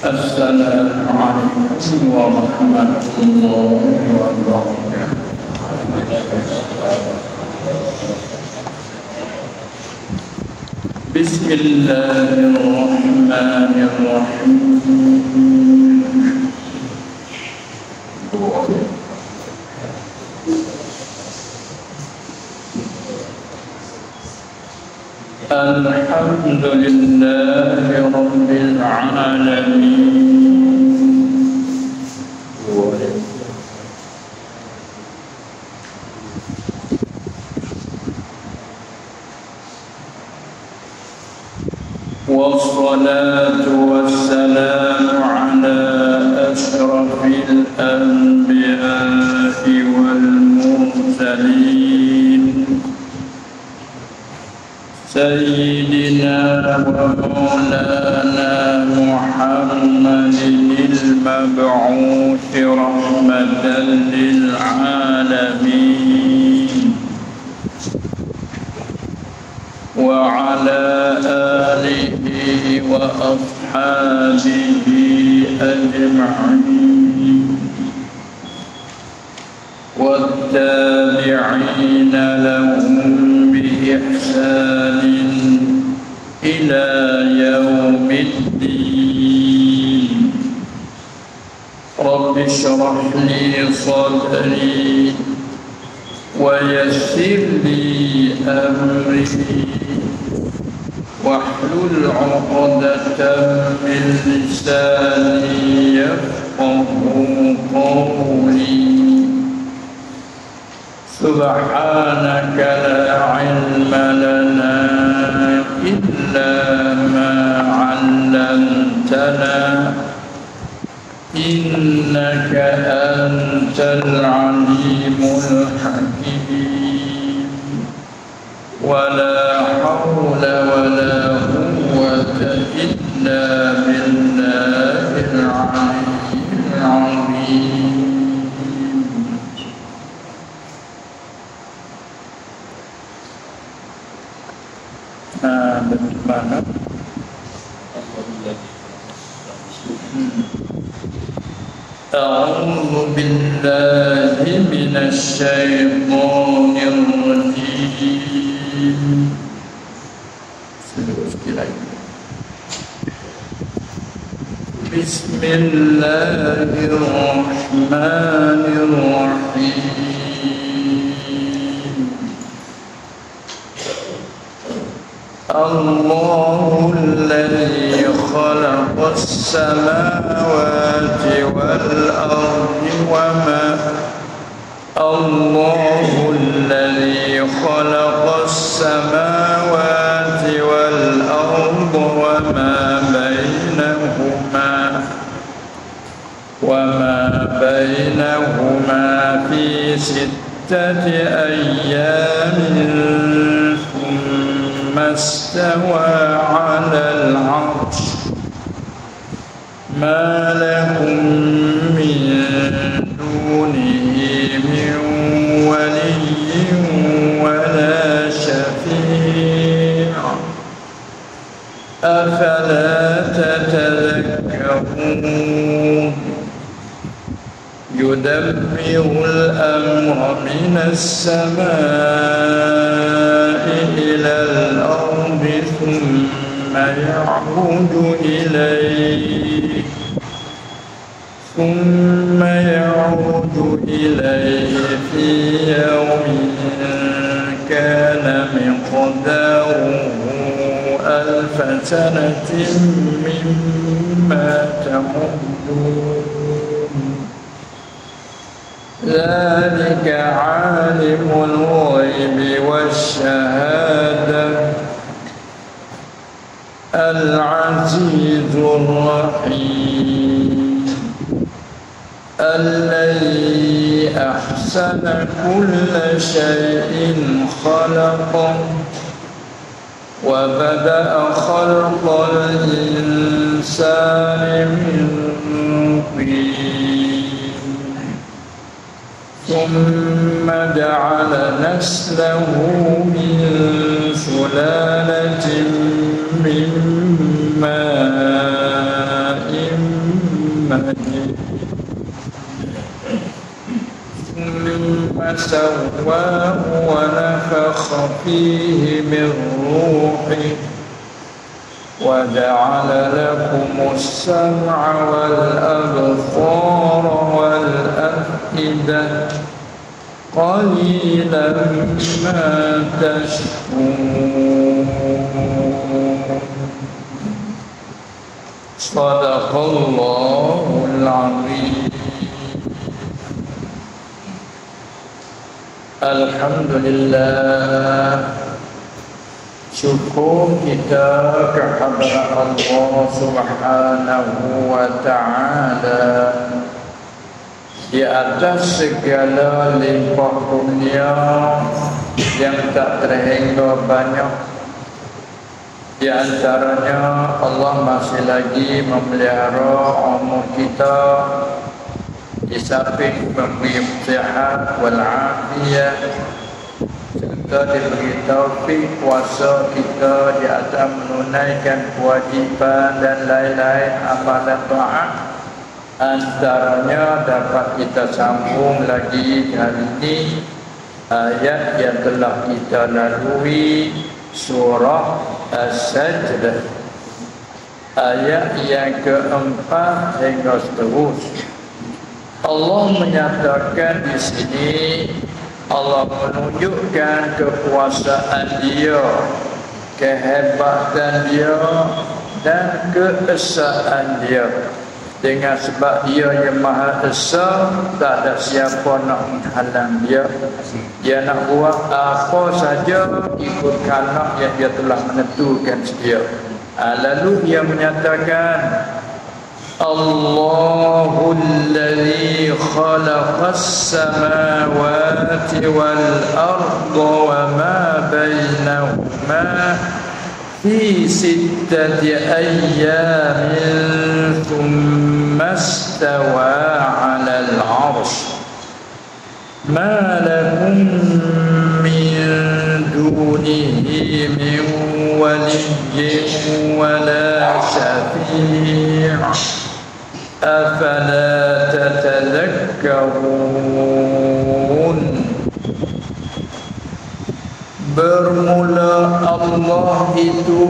السلام عليكم ورحمة الله وبركاته. بسم الله الرحمن الرحيم. الحمد لله رب العالمين. والصلاة والسلام على أشرف الأنبياء. سيدنا ومولانا محمد المبعوث رحمة للعالمين. وعلى آله وأصحابه أجمعين. والتابعين لهم بإحسان إلى يوم الدين. رب اشرح لي صدري ويسر لي أمري. واحلل عقدة من لساني يفقه قولي. سبحانك لا علم لنا إلا ما علمتنا. إنك أنت العليم الحكيم. ولا حول ولا العزيز الرحيم. الذي أحسن كل شيء خلقه وبدأ خلق الإنسان من طين. ثم جعل نسله من سلالة من ماء مهين ثم سواه ونفخ فيه من روحه وجعل لكم السمع والأبصار والأفئدة قليلا ما تشكرون. صدق الله العظيم الحمد لله syukur kita kehadrat Allah Subhanahu wa taala di atas segala limpah dunia yang tak terhingga banyak di antaranya Allah masih lagi memelihara umur kita di samping memberi sihat wal afiyah serta diberi taufik puasa kita di atas menunaikan kewajiban dan lain-lain amalan taat. Antaranya dapat kita sambung lagi hari ini ayat yang telah kita lalui surah As-Sajdah. Ayat yang keempat hingga seterusnya Allah menyatakan di sini Allah menunjukkan kekuasaan dia kehebatan dia dan keesaan dia dengan sebab dia yang maha esa tak ada siapa nak menghalang dia. Dia nak buat apa saja ikut kanak yang dia telah menentukan sedia. Ah, lalu dia menyatakan Allahu alladhi khalaqas samawati wal arda wa ma bainahuma في ستة أيام ثم استوى على العرش. ما لكم من دونه من ولي ولا شفيع. أفلا تتذكرون؟ Bermula Allah itu.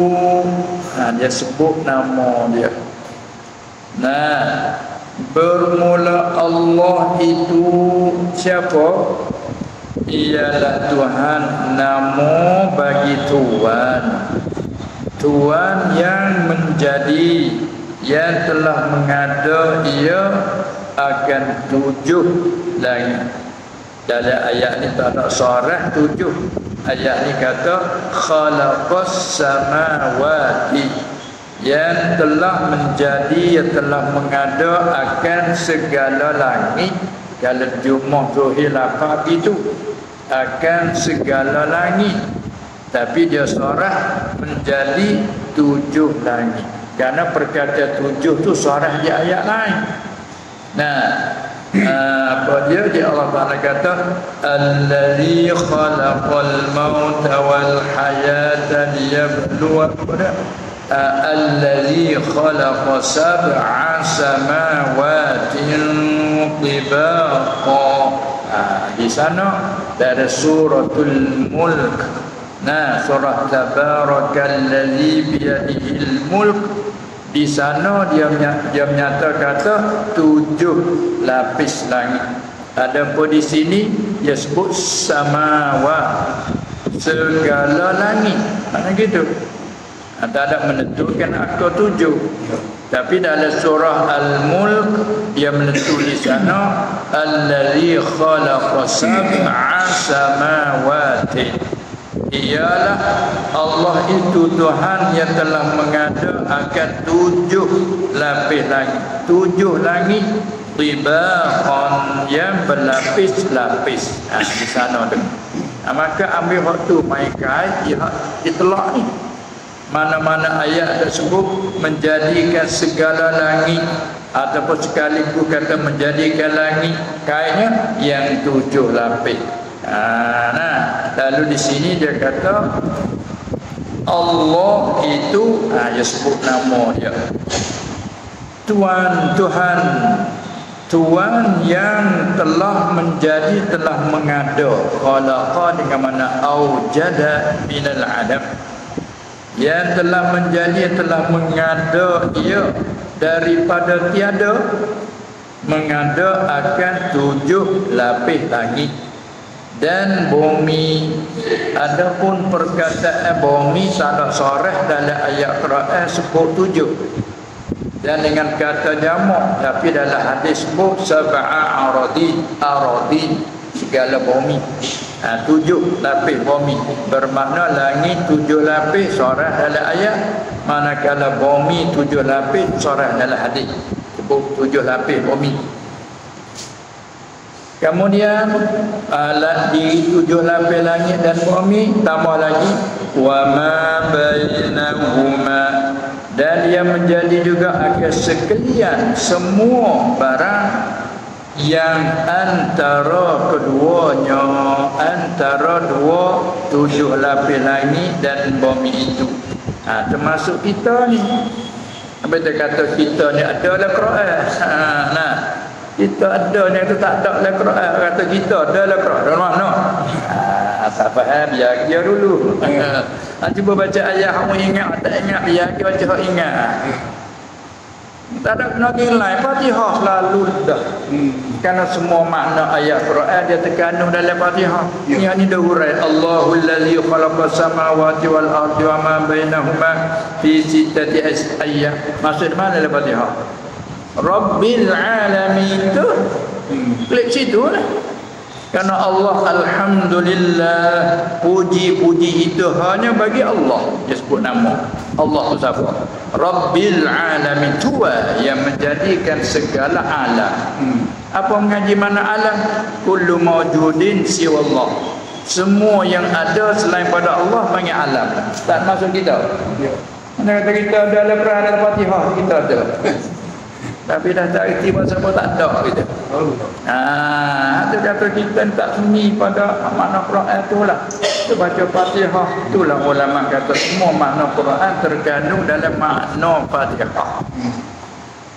Ha, Dia sebut nama dia. Nah Bermula Allah itu Siapa? Ialah Tuhan. Nama bagi Tuhan. Tuhan yang menjadi yang telah mengada ia akan tujuh. Langit dalam ayat ni tak ada sarah tujuh ayat ni kata khalaqas samawati yang telah menjadi yang telah mengada akan segala langit. Kalau jumlah zuhir lapar itu akan segala langit. Tapi dia sarah menjadi tujuh langit. Kerana perkata tujuh tu suara di ayat lain. Nah, apa dia di Allah Taala kata allazi khalaqal mauta wal hayata liyabluwakum uh, allazi khalaqa sab'a samawatin tibaqa uh, di sana dari suratul mulk Nah, surah tabarakallazi biyadihil mulk di sana dia dia menyata kata tujuh lapis langit. Ada pun di sini dia sebut samawa segala langit. Mana gitu? Tak ada menentukan akal tujuh. Tapi dalam surah Al-Mulk dia menentu di sana allazi khalaqa sab'a samawati ialah Allah itu Tuhan yang telah mengada akan tujuh lapis langit. Tujuh langit tibaqan yang berlapis-lapis. Ha, di sana tu. Ha, maka ambil waktu main kait ya, ditelak ni. Mana-mana ayat tersebut menjadikan segala langit ataupun sekaligus kata menjadikan langit kainnya yang tujuh lapis Ha, nah, lalu di sini dia kata Allah itu ha, dia sebut nama dia. Tuhan Tuhan. Tuan yang telah menjadi telah mengada. Khalaqa dengan mana aujada minal adam yang telah menjadi telah mengada ia daripada tiada mengada akan tujuh lapis langit dan bumi adapun perkataan bumi tak ada soreh dalam ayat Quran sebut tujuh. Dan dengan kata jamak tapi dalam hadis sebut sab'a aradi aradi segala bumi. Ha, tujuh lapis bumi. Bermakna langit tujuh lapis sorah dalam ayat. Manakala bumi tujuh lapis sorah dalam hadis. Sebut tujuh lapis bumi kemudian alat di tujuh lapis langit dan bumi tambah lagi wa ma bainahuma. Dan dia menjadi juga akhir sekalian semua barang yang antara keduanya antara dua tujuh lapis langit dan bumi itu. Ha, termasuk kita ni. Apa dia kata kita ni ada dalam Quran. Ha, nah kita ada ni tu tak ada dalam Quran. Kata kita ada dalam Quran. Dalam mana? Ha, tak faham. Biar dia dulu. Ha, cuba baca ayat kamu ingat tak ingat? Biar dia baca ingat. Tak ada kena nilai Fatihah selalu dah. Hmm. Kerana semua makna ayat Quran Dia terkandung dalam Fatihah. Ya. Yang ini dah hurai Allahul ladhi khalaqa samawati wal ardi wa ma bainahuma Fi sitati ayat. Maksud mana dalam Fatihah Rabbil alamin. Tu. Klik situ lah. Karena Allah Alhamdulillah Puji-puji itu hanya bagi Allah. Dia sebut nama. Allah tu siapa? Rabbil alamin. Tua yang menjadikan segala alam. Hmm. Apa mengaji mana alam? Kullu mawjudin siwa Allah Semua yang ada selain pada Allah Panggil alam. Tak masuk kita? Ya. Mana kata kita ada dalam perahara Fatihah Kita ada tapi dah tak erti pasal apa tak ada gitu. Ah, itu kata kita tak sunyi pada makna Quran tu lah. Kita baca Fatihah itulah ulama kata semua makna Quran terkandung dalam makna Fatihah.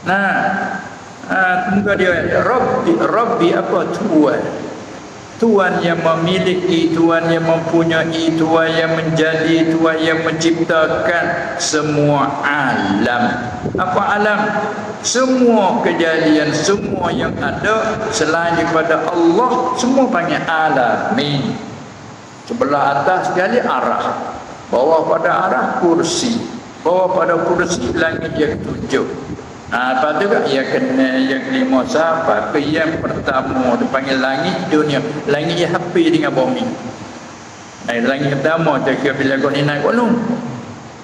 Nah, ah, tunggu dia Rabbi Rabbi apa tuan? Tuhan yang memiliki, Tuhan yang mempunyai, Tuhan yang menjadi, Tuhan yang menciptakan semua alam. Apa alam? Semua kejadian, semua yang ada selain daripada Allah, semua panggil alamin. Sebelah atas sekali arah. Bawah pada arah kursi. Bawah pada kursi langit yang tujuh. Ha, lepas tu kan yang kena yang kelima siapa ke yang pertama dipanggil langit dunia. Langit yang hampir dengan bumi. Nah, langit pertama tu kira bila kau ni naik gunung.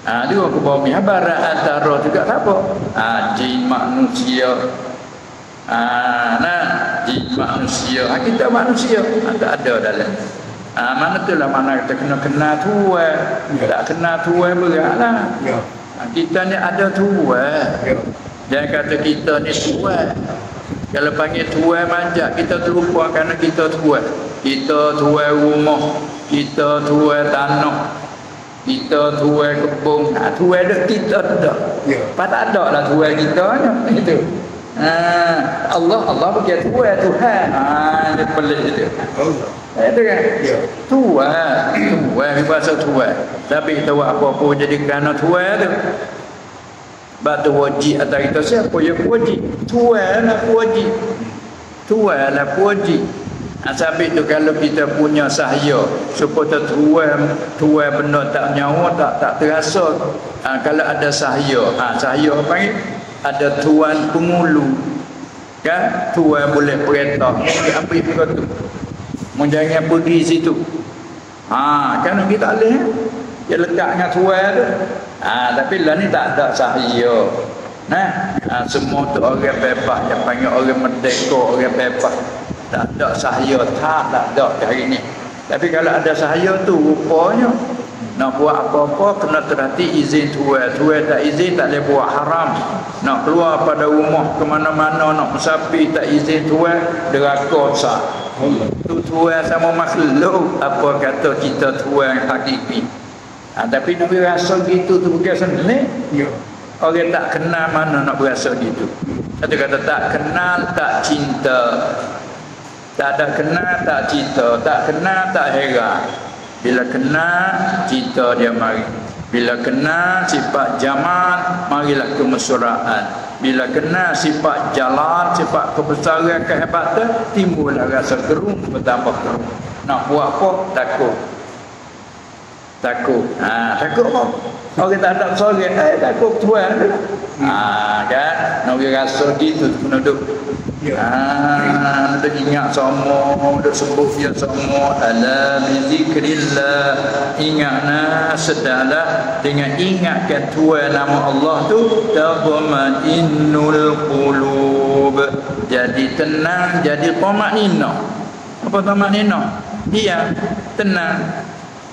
Ha, dua ke bumi. Ha, barat antara juga apa. Ha, jin manusia. Ha, nah jin manusia. Ha, kita manusia. Ha, tak ada dalam. Ha, mana tu lah mana kita kena kena tua. Ya. tak kena tua berat lah. Ya. ha, kita ni ada tua. Ya. Jangan kata kita ni tuan. Kalau panggil tuan manja, kita terlupa kerana kita tuan. Kita tuan rumah. Kita tuan tanah. Kita tuan kebun. Nah, tuan ada kita ada. Ya. Apa tak ada lah tuan kita. Itu. Ha, Allah Allah bagi tuan Tuhan. Ha, ini pelik itu. Allah. Itu kan? Ya. Tuan. Tuan. Bahasa tuan. Tapi tahu apa-apa jadi kerana tuan tu. Batu wajib atas kita siapa yang wajib? Tuan lah wajib. Tuan lah wajib. Ha, sampai tu kalau kita punya sahaya supaya tuan tuan benar tak nyawa tak tak terasa. Ha, kalau ada sahaya, ha, sahaya apa ni? Ada tuan pengulu. Kan? Tuan boleh perintah. Dia ambil perintah tu. Jangan pergi situ. Ha, kan kita boleh. Dia letak dengan tuan tu. Ha, tapi lah ni tak ada sahaya. Nah, ha, semua tu orang bebas yang panggil orang merdeka, orang bebas. Tak ada sahaya, tak, tak ada hari ni. Tapi kalau ada sahaya tu rupanya nak buat apa-apa kena terhati izin tuan. Tuan tak izin tak boleh buat haram. Nak keluar pada rumah ke mana-mana nak bersapi tak izin tuan, deraka sah. Tu tuan sama makhluk apa kata kita tuan hakiki. Ha, tapi Nabi rasa gitu tu bukan senang. Ya. Orang tak kenal mana nak berasa gitu. Satu kata tak kenal, tak cinta. Tak ada kenal, tak cinta. Tak kenal, tak heran. Bila kenal, cinta dia mari. Bila kenal sifat jamal, marilah kemesraan. Bila kenal sifat jalal, sifat kebesaran, kehebatan, timbullah rasa gerung, bertambah gerung. Nak buat apa? Takut. Takut. Ha, takut apa? Orang tak ada sore, eh takut tuan. Ha, kan? Nak rasa gitu penduduk. Ya. Ah, nak ingat semua, nak sebut dia semua. Ala bizikrillah. Ingatlah sedahlah dengan ingatkan Tuhan nama Allah tu tabman innul qulub. Jadi tenang, jadi tamak nino. Apa tamak nino? Dia tenang,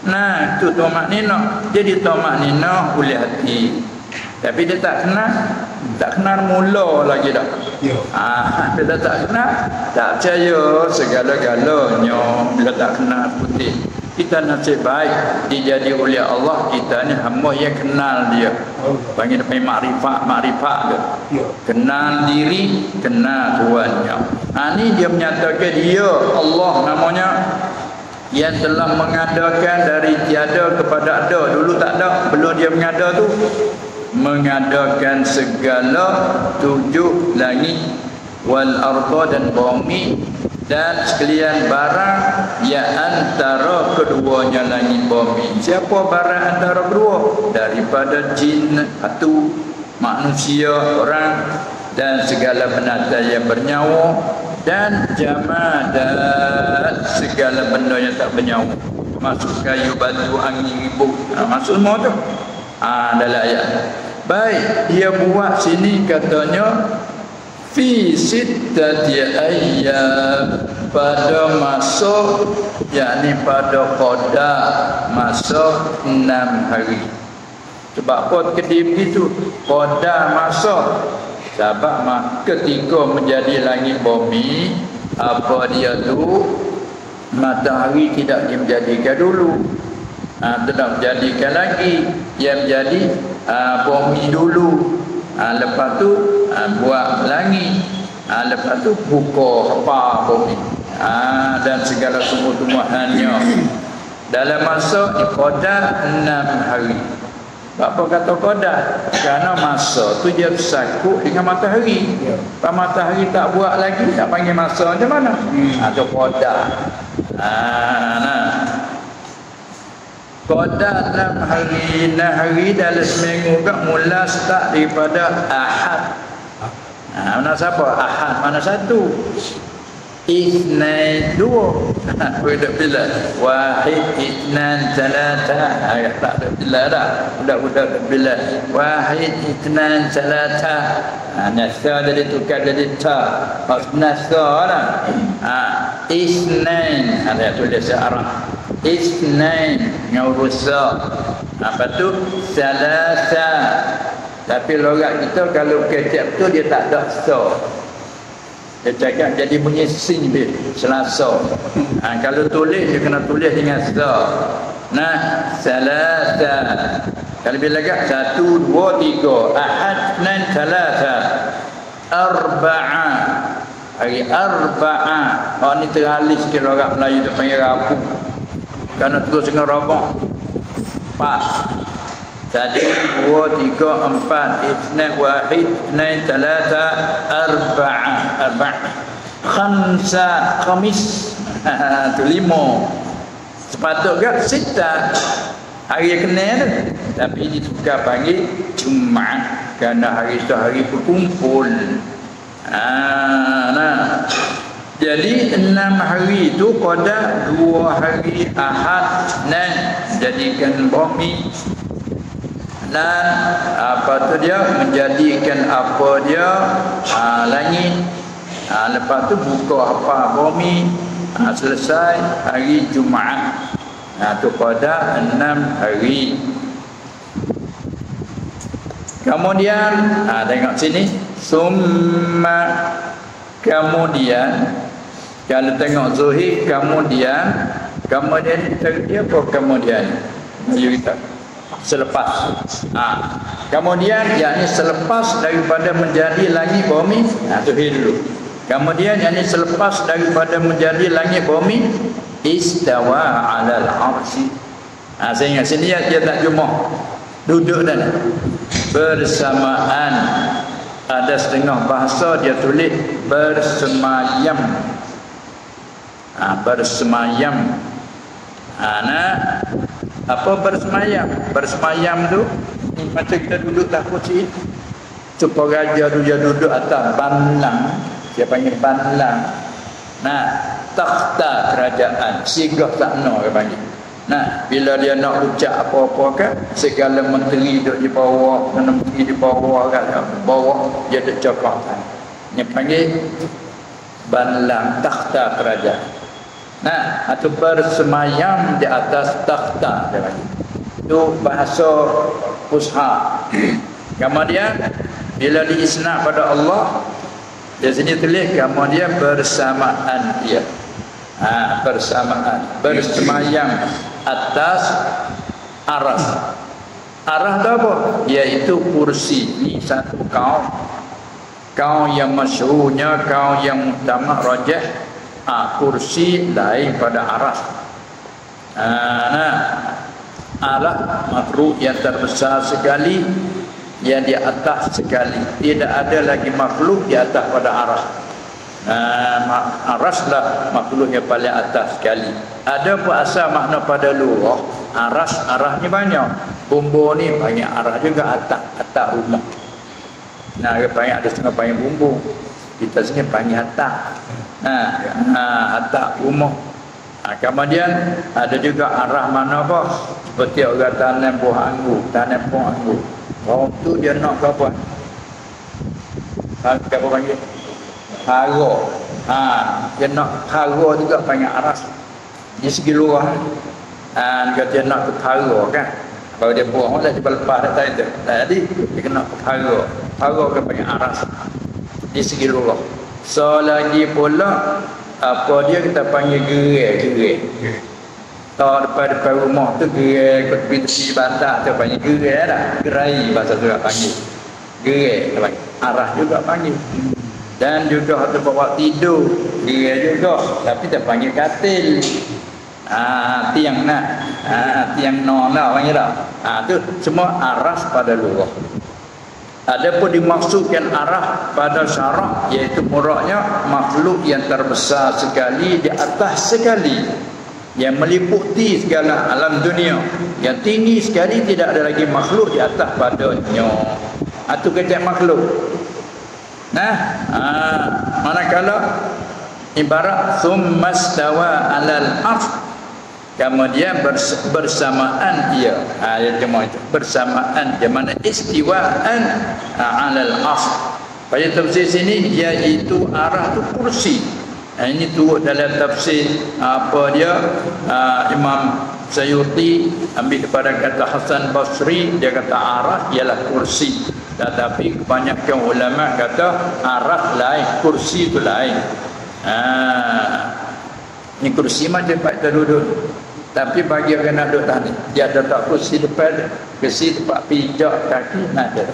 Nah, itu tomak nino. Jadi tomak nino oleh hati. Tapi dia tak kenal. Tak kenal mula lagi dah. Ya. Ah, dia tak kenal. Tak percaya segala-galanya. Bila tak kenal putih. Kita nasib baik dijadi oleh Allah kita ni hamba yang kenal dia. Panggil dia makrifat, makrifat dia. Ya. Kenal diri, kenal tuannya. Ha ni dia menyatakan dia Allah namanya yang telah mengadakan dari tiada kepada ada. Dulu tak ada belum dia mengada tu mengadakan segala tujuh langit wal arda dan bumi dan sekalian barang yang antara keduanya langit bumi. Siapa barang antara kedua? Daripada jin atau manusia orang dan segala binatang yang bernyawa dan jamadat segala benda yang tak bernyawa masuk kayu batu angin ribut. Ha, masuk semua tu. Ha, dalam ayat baik dia buat sini katanya fi sittati ayyam. Pada masa yakni pada qada masa enam hari. Sebab apa kedip itu qada masa sebab mah ketika menjadi langit bumi apa dia tu? Matahari tidak menjadikan dulu. Ha, tidak menjadikan lagi. Yang menjadi ha, bumi dulu. Ha, lepas tu ha, buat langit. Ha, lepas tu buka apa bumi. Ha, dan segala tumbuh-tumbuhannya dalam masa ibadah enam hari apa kata kodah? Kerana masa tu dia bersakut dengan matahari. Ya. Kalau matahari tak buat lagi, tak panggil masa macam mana? Hmm. Ada kodah. Ha, nah. Kodah enam hari, enam hari dalam seminggu kan mula start daripada Ahad. Ha, mana siapa? Ahad. Mana satu? Isnain dua. Budak bila Wahid Isnan Salata Ayat tak ada bila dah. Budak-budak bila Wahid Isnan Salata ha, Nasa jadi tukar jadi ta Nasa lah ha, Isnain Ada tulis Arab Isnain Ngawrusa Apa tu Salata Tapi lorak kita kalau kecap tu dia tak ada so dia cakap jadi bunyi sin bil selasa ha, kalau tulis dia kena tulis dengan sa nah salasa. Kalau bila agak satu dua tiga. Ahad nan salasa. Arba'a. Hari arba'a. Oh ni terhalis sikit orang Melayu tu panggil rapu kerana terus dengan rabak pas satu, dua, tiga, empat, isna, wahid, isna, talata, arba'a, arba'a. Khamsa, khamis, itu lima. Sepatutnya sita. Hari kena tu. Tapi ini suka panggil Jumat. Kerana hari itu hari berkumpul. Ah, nah. Jadi enam hari itu pada dua hari ahad dan jadikan bumi dan apa tu dia? Menjadikan apa dia? Ha, langit. Ha, lepas tu buka apa bumi. Ha, selesai hari Jumaat. Ha, tu pada enam hari. Kemudian ha, tengok sini. Summa kemudian kalau tengok zuhid kemudian kemudian dia kemudian? Maju kita selepas. Ha. kemudian yakni selepas daripada menjadi langit bumi ha, tu kemudian yakni selepas daripada menjadi langit bumi istawa alal arsy ha, ingat sini dia tak cuma duduk dan bersamaan. Ada setengah bahasa dia tulis bersemayam. Ha, bersemayam. Ha, nah apa bersemayam? Bersemayam tu macam kita duduk tak kursi Cuba raja tu dia duduk atas banlang. Dia panggil banlang. Nah takhta kerajaan. Sigah takno dia panggil. Nah bila dia nak ucap apa-apa kan segala menteri duduk di bawah menteri di bawah kan bawah dia duduk cakap dia panggil banlang takhta kerajaan Nah, atau bersemayam di atas takhta. Itu bahasa fusha. Kemudian bila diisnad pada Allah di sini tulis kemudian bersamaan dia. Ha, bersamaan bersemayam atas aras. Arah tu apa? Iaitu kursi ni satu kaum kaum yang masyhurnya kaum yang utama rajah ha, kursi lain pada aras ha, nah alat makhluk yang terbesar sekali yang di atas sekali. Tidak ada lagi makhluk di atas pada aras ha, aras lah makhluk yang paling atas sekali. Ada pun asal makna pada luar aras arahnya banyak. Bumbu ni banyak arah juga atas atas rumah. Nah banyak ada setengah banyak bumbu kita sini panggil atas ha, ha atas rumah. Ha, kemudian ada juga arah mana apa? Seperti orang tanam buah anggur tanam buah anggur. Orang tu dia nak ke apa? Ha, apa panggil? Hara. Ha, dia nak hara juga panggil aras. Di segi luar ha, dia dia nak ke hara kan? Kalau dia buang dia lepas datang itu jadi dia kena ke hara. Hara ke panggil aras luar. So lagi pula apa dia kita panggil gerai gerai. Tak depan depan rumah tu gerai tepi tepi batak tu panggil gerai dah gerai bahasa tu panggil. Gerai panggil. Arah juga panggil. Dan juga tu bawa tidur gerai juga. Tapi tak panggil katil. Ah, tiang nak. Ah, tiang no lah panggil tak ah, tu semua aras pada luar Adapun dimaksudkan arah pada syarak iaitu muraknya makhluk yang terbesar sekali di atas sekali yang meliputi segala alam dunia yang tinggi sekali tidak ada lagi makhluk di atas padanya. Atau kecil makhluk. Nah aa, manakala ibarat summastawa alal arsh kemudian bersamaan ia. Ha, ayat jemaah itu. Bersamaan di mana istiwaan ha, alal asl. Pada tafsir sini iaitu arah tu kursi. Ha, ini turut dalam tafsir apa dia? Ha, Imam Sayuti ambil kepada kata Hasan Basri dia kata arah ialah kursi. Tetapi kebanyakan ulama kata arah lain kursi itu lain. Ha, ini kursi macam Pak duduk tapi bagi orang nak duduk tadi, dia ada tak kursi depan, kursi tempat pijak kaki, nak ada.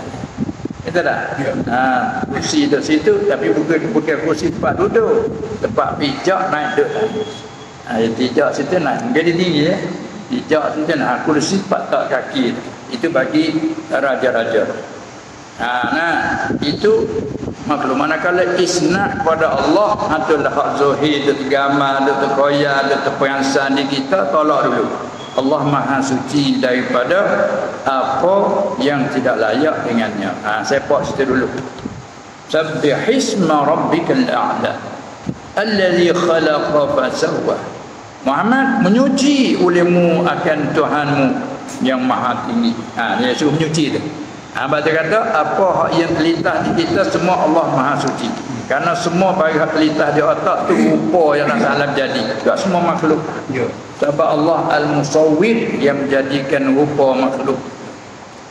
Itu tak? Ya. Ha, kursi di situ, tapi bukan bukan kursi tempat duduk. Tempat pijak naik duduk tadi. Ha, pijak situ naik. Jadi tinggi ya. Pijak situ naik. Ha, kursi tempat tak kaki. Itu bagi raja-raja. Ha, nah, itu maklum manakala isnad kepada Allah itulah hak zuhid itu gamar itu koya itu perasaan di kita tolak dulu. Allah maha suci daripada apa yang tidak layak dengannya. Ha, saya pause situ dulu. Sabbihisma rabbikal a'la alladhi khalaqa fasawwa Muhammad menyuci olehmu akan Tuhanmu yang maha tinggi. Ha, dia suruh menyuci tu Ha, baca kata apa hak yang terlintas di kita semua Allah Maha Suci. Karena semua bagi hak terlintas di otak tu rupa yang nak salam jadi. Tak semua makhluk. Ya. Sebab Allah Al-Musawwir yang menjadikan rupa makhluk.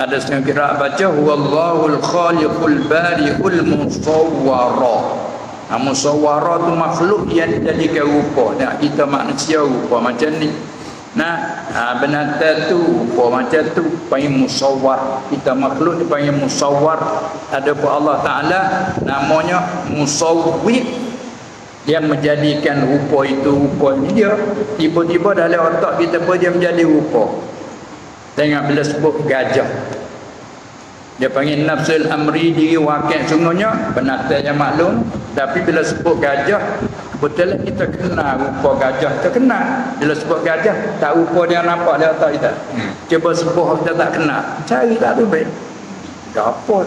Ada setengah kira baca Wallahul khaliqul bari'ul musawwara. Ha, musawwara tu makhluk yang dijadikan rupa. Nah, kita manusia rupa macam ni. Nah, ha, binatang tu rupa macam tu panggil musawwar. Kita makhluk ni panggil musawwar. Ada pun Allah Taala namanya musawwir. Dia menjadikan rupa itu rupa ni dia. Tiba-tiba dalam otak kita pun dia menjadi rupa. Tengok bila sebut gajah. Dia panggil nafsul amri diri wakil sungguhnya. Binatang yang maklum. Tapi bila sebut gajah Betul lah kita kenal rupa gajah kita kenal. Bila sebut gajah, tak rupa dia nampak dia tak kita. Cuba sebut kita tak kenal. Cari tak tu baik. Tak apa.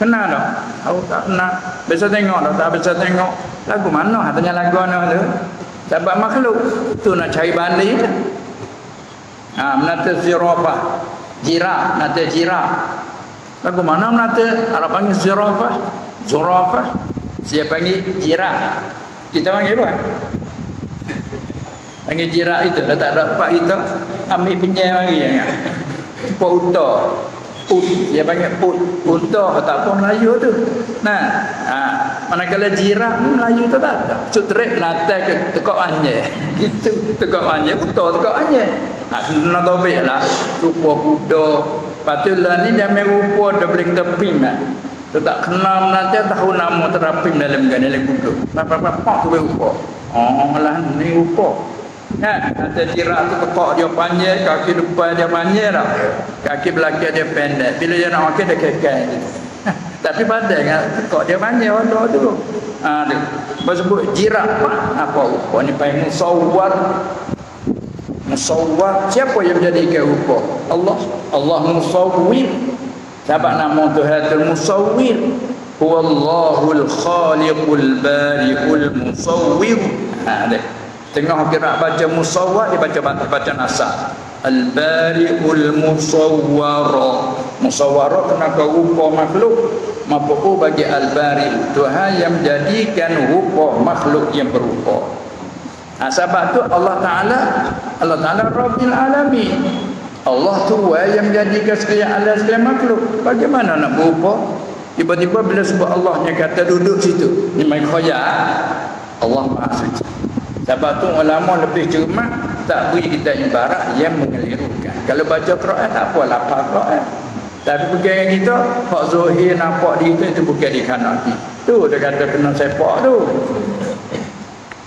Kenal tak? Aku tak kenal. Biasa tengok tak? Tak biasa tengok. Lagu mana? Tanya lagu mana tu? Sebab makhluk. Tu nak cari banding. Ha, menata zirafah. Jirah. Menata jirah. Lagu mana menata? Arab panggil zirafah. Zirafah. Siapa panggil jirah. Kita panggil apa? Panggil jirak itu. Dah tak dapat kita. Ambil penyai lagi. Ya. Put utah. Put. Dia panggil put. Utah. Tak apa Melayu tu. Nah. Ha. Manakala jirak Melayu tu tak ada. Cutrik natai ke tekok anjay. Gitu. Tekok anjay. Utah tekok anjay. Ha. Nak tahu lah. Rupa kuda. Patutlah ni dia main rupa. Dia boleh kita lah. Dia tak kenal nanti tahu nama terapim dalam gana dalam kudu. Apa-apa tu berupa. Oh lah ni rupa. Ya, nanti jirak tu tekak dia panjang, kaki depan dia panjang dah. Kaki belakang dia pendek. Bila dia nak makan dia kekal. Tapi pada kan tekak dia panjang Allah tu. Ha tu. Sebut jirak apa rupa ni pai musawwar. Musawwar siapa yang menjadikan rupa? Allah. Allah musawwir. Sebab nama Tuhan itu Musawwir. Huwallahul khaliqul bari'ul musawwir. Ha deh. Tengah kira baca musawwar dia baca baca, baca nasab. Al bari'ul musawwara. Musawwara kena ke rupa makhluk. Mapu bagi al bari Tuhan yang menjadikan rupa makhluk yang berupa. Ha, sebab tu Allah Taala Allah Taala Rabbil Alamin. Allah tu yang menjadikan sekalian alam sekalian makhluk. Bagaimana nak berupa? Tiba-tiba bila sebut Allah yang kata duduk situ. Ini main khoyak. Allah maha suci. Sebab tu ulama lebih cermat tak beri kita ibarat yang mengelirukan. Kalau baca Quran tak apa lapar Quran. Tapi pegangan kita, Pak Zuhir nampak di itu, itu bukan di kanan. Tu dia kata kena sepak tu.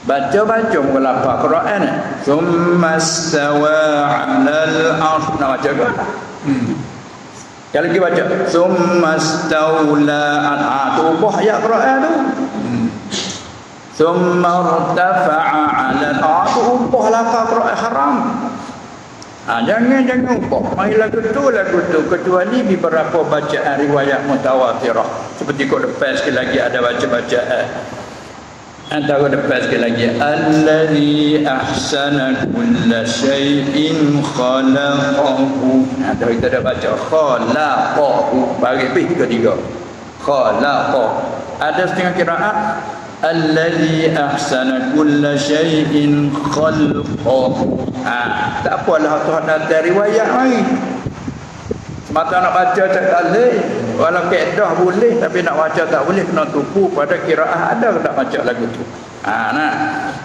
Baca-baca mula apa Quran ni. Thumma stawa 'alal 'arsh. Nak baca ke? Hmm. Kalau kita baca thumma stawla 'ala tu buah ayat Quran tu. Hmm. Thumma irtafa'a 'alal 'arsh tu buah lafaz Quran haram. Ha, jangan jangan ubah. Mai lagu tu lagu tu kecuali beberapa bacaan riwayat mutawatirah. Seperti kau lepas sekali lagi ada baca-bacaan antara depan sekali lagi allazi ahsana kulla syai'in khalaqahu. Ada kita dah baca khalaqahu. Bagi pi ketiga. Khalaqa ada setengah kiraat allazi ahsana kulla syai'in khalaqahu. Ha tak apalah tu ada riwayat lagi Mata nak baca tak boleh. Walau keedah boleh tapi nak baca tak boleh kena tupu pada kiraah ada tak baca lagu tu. Ha nah.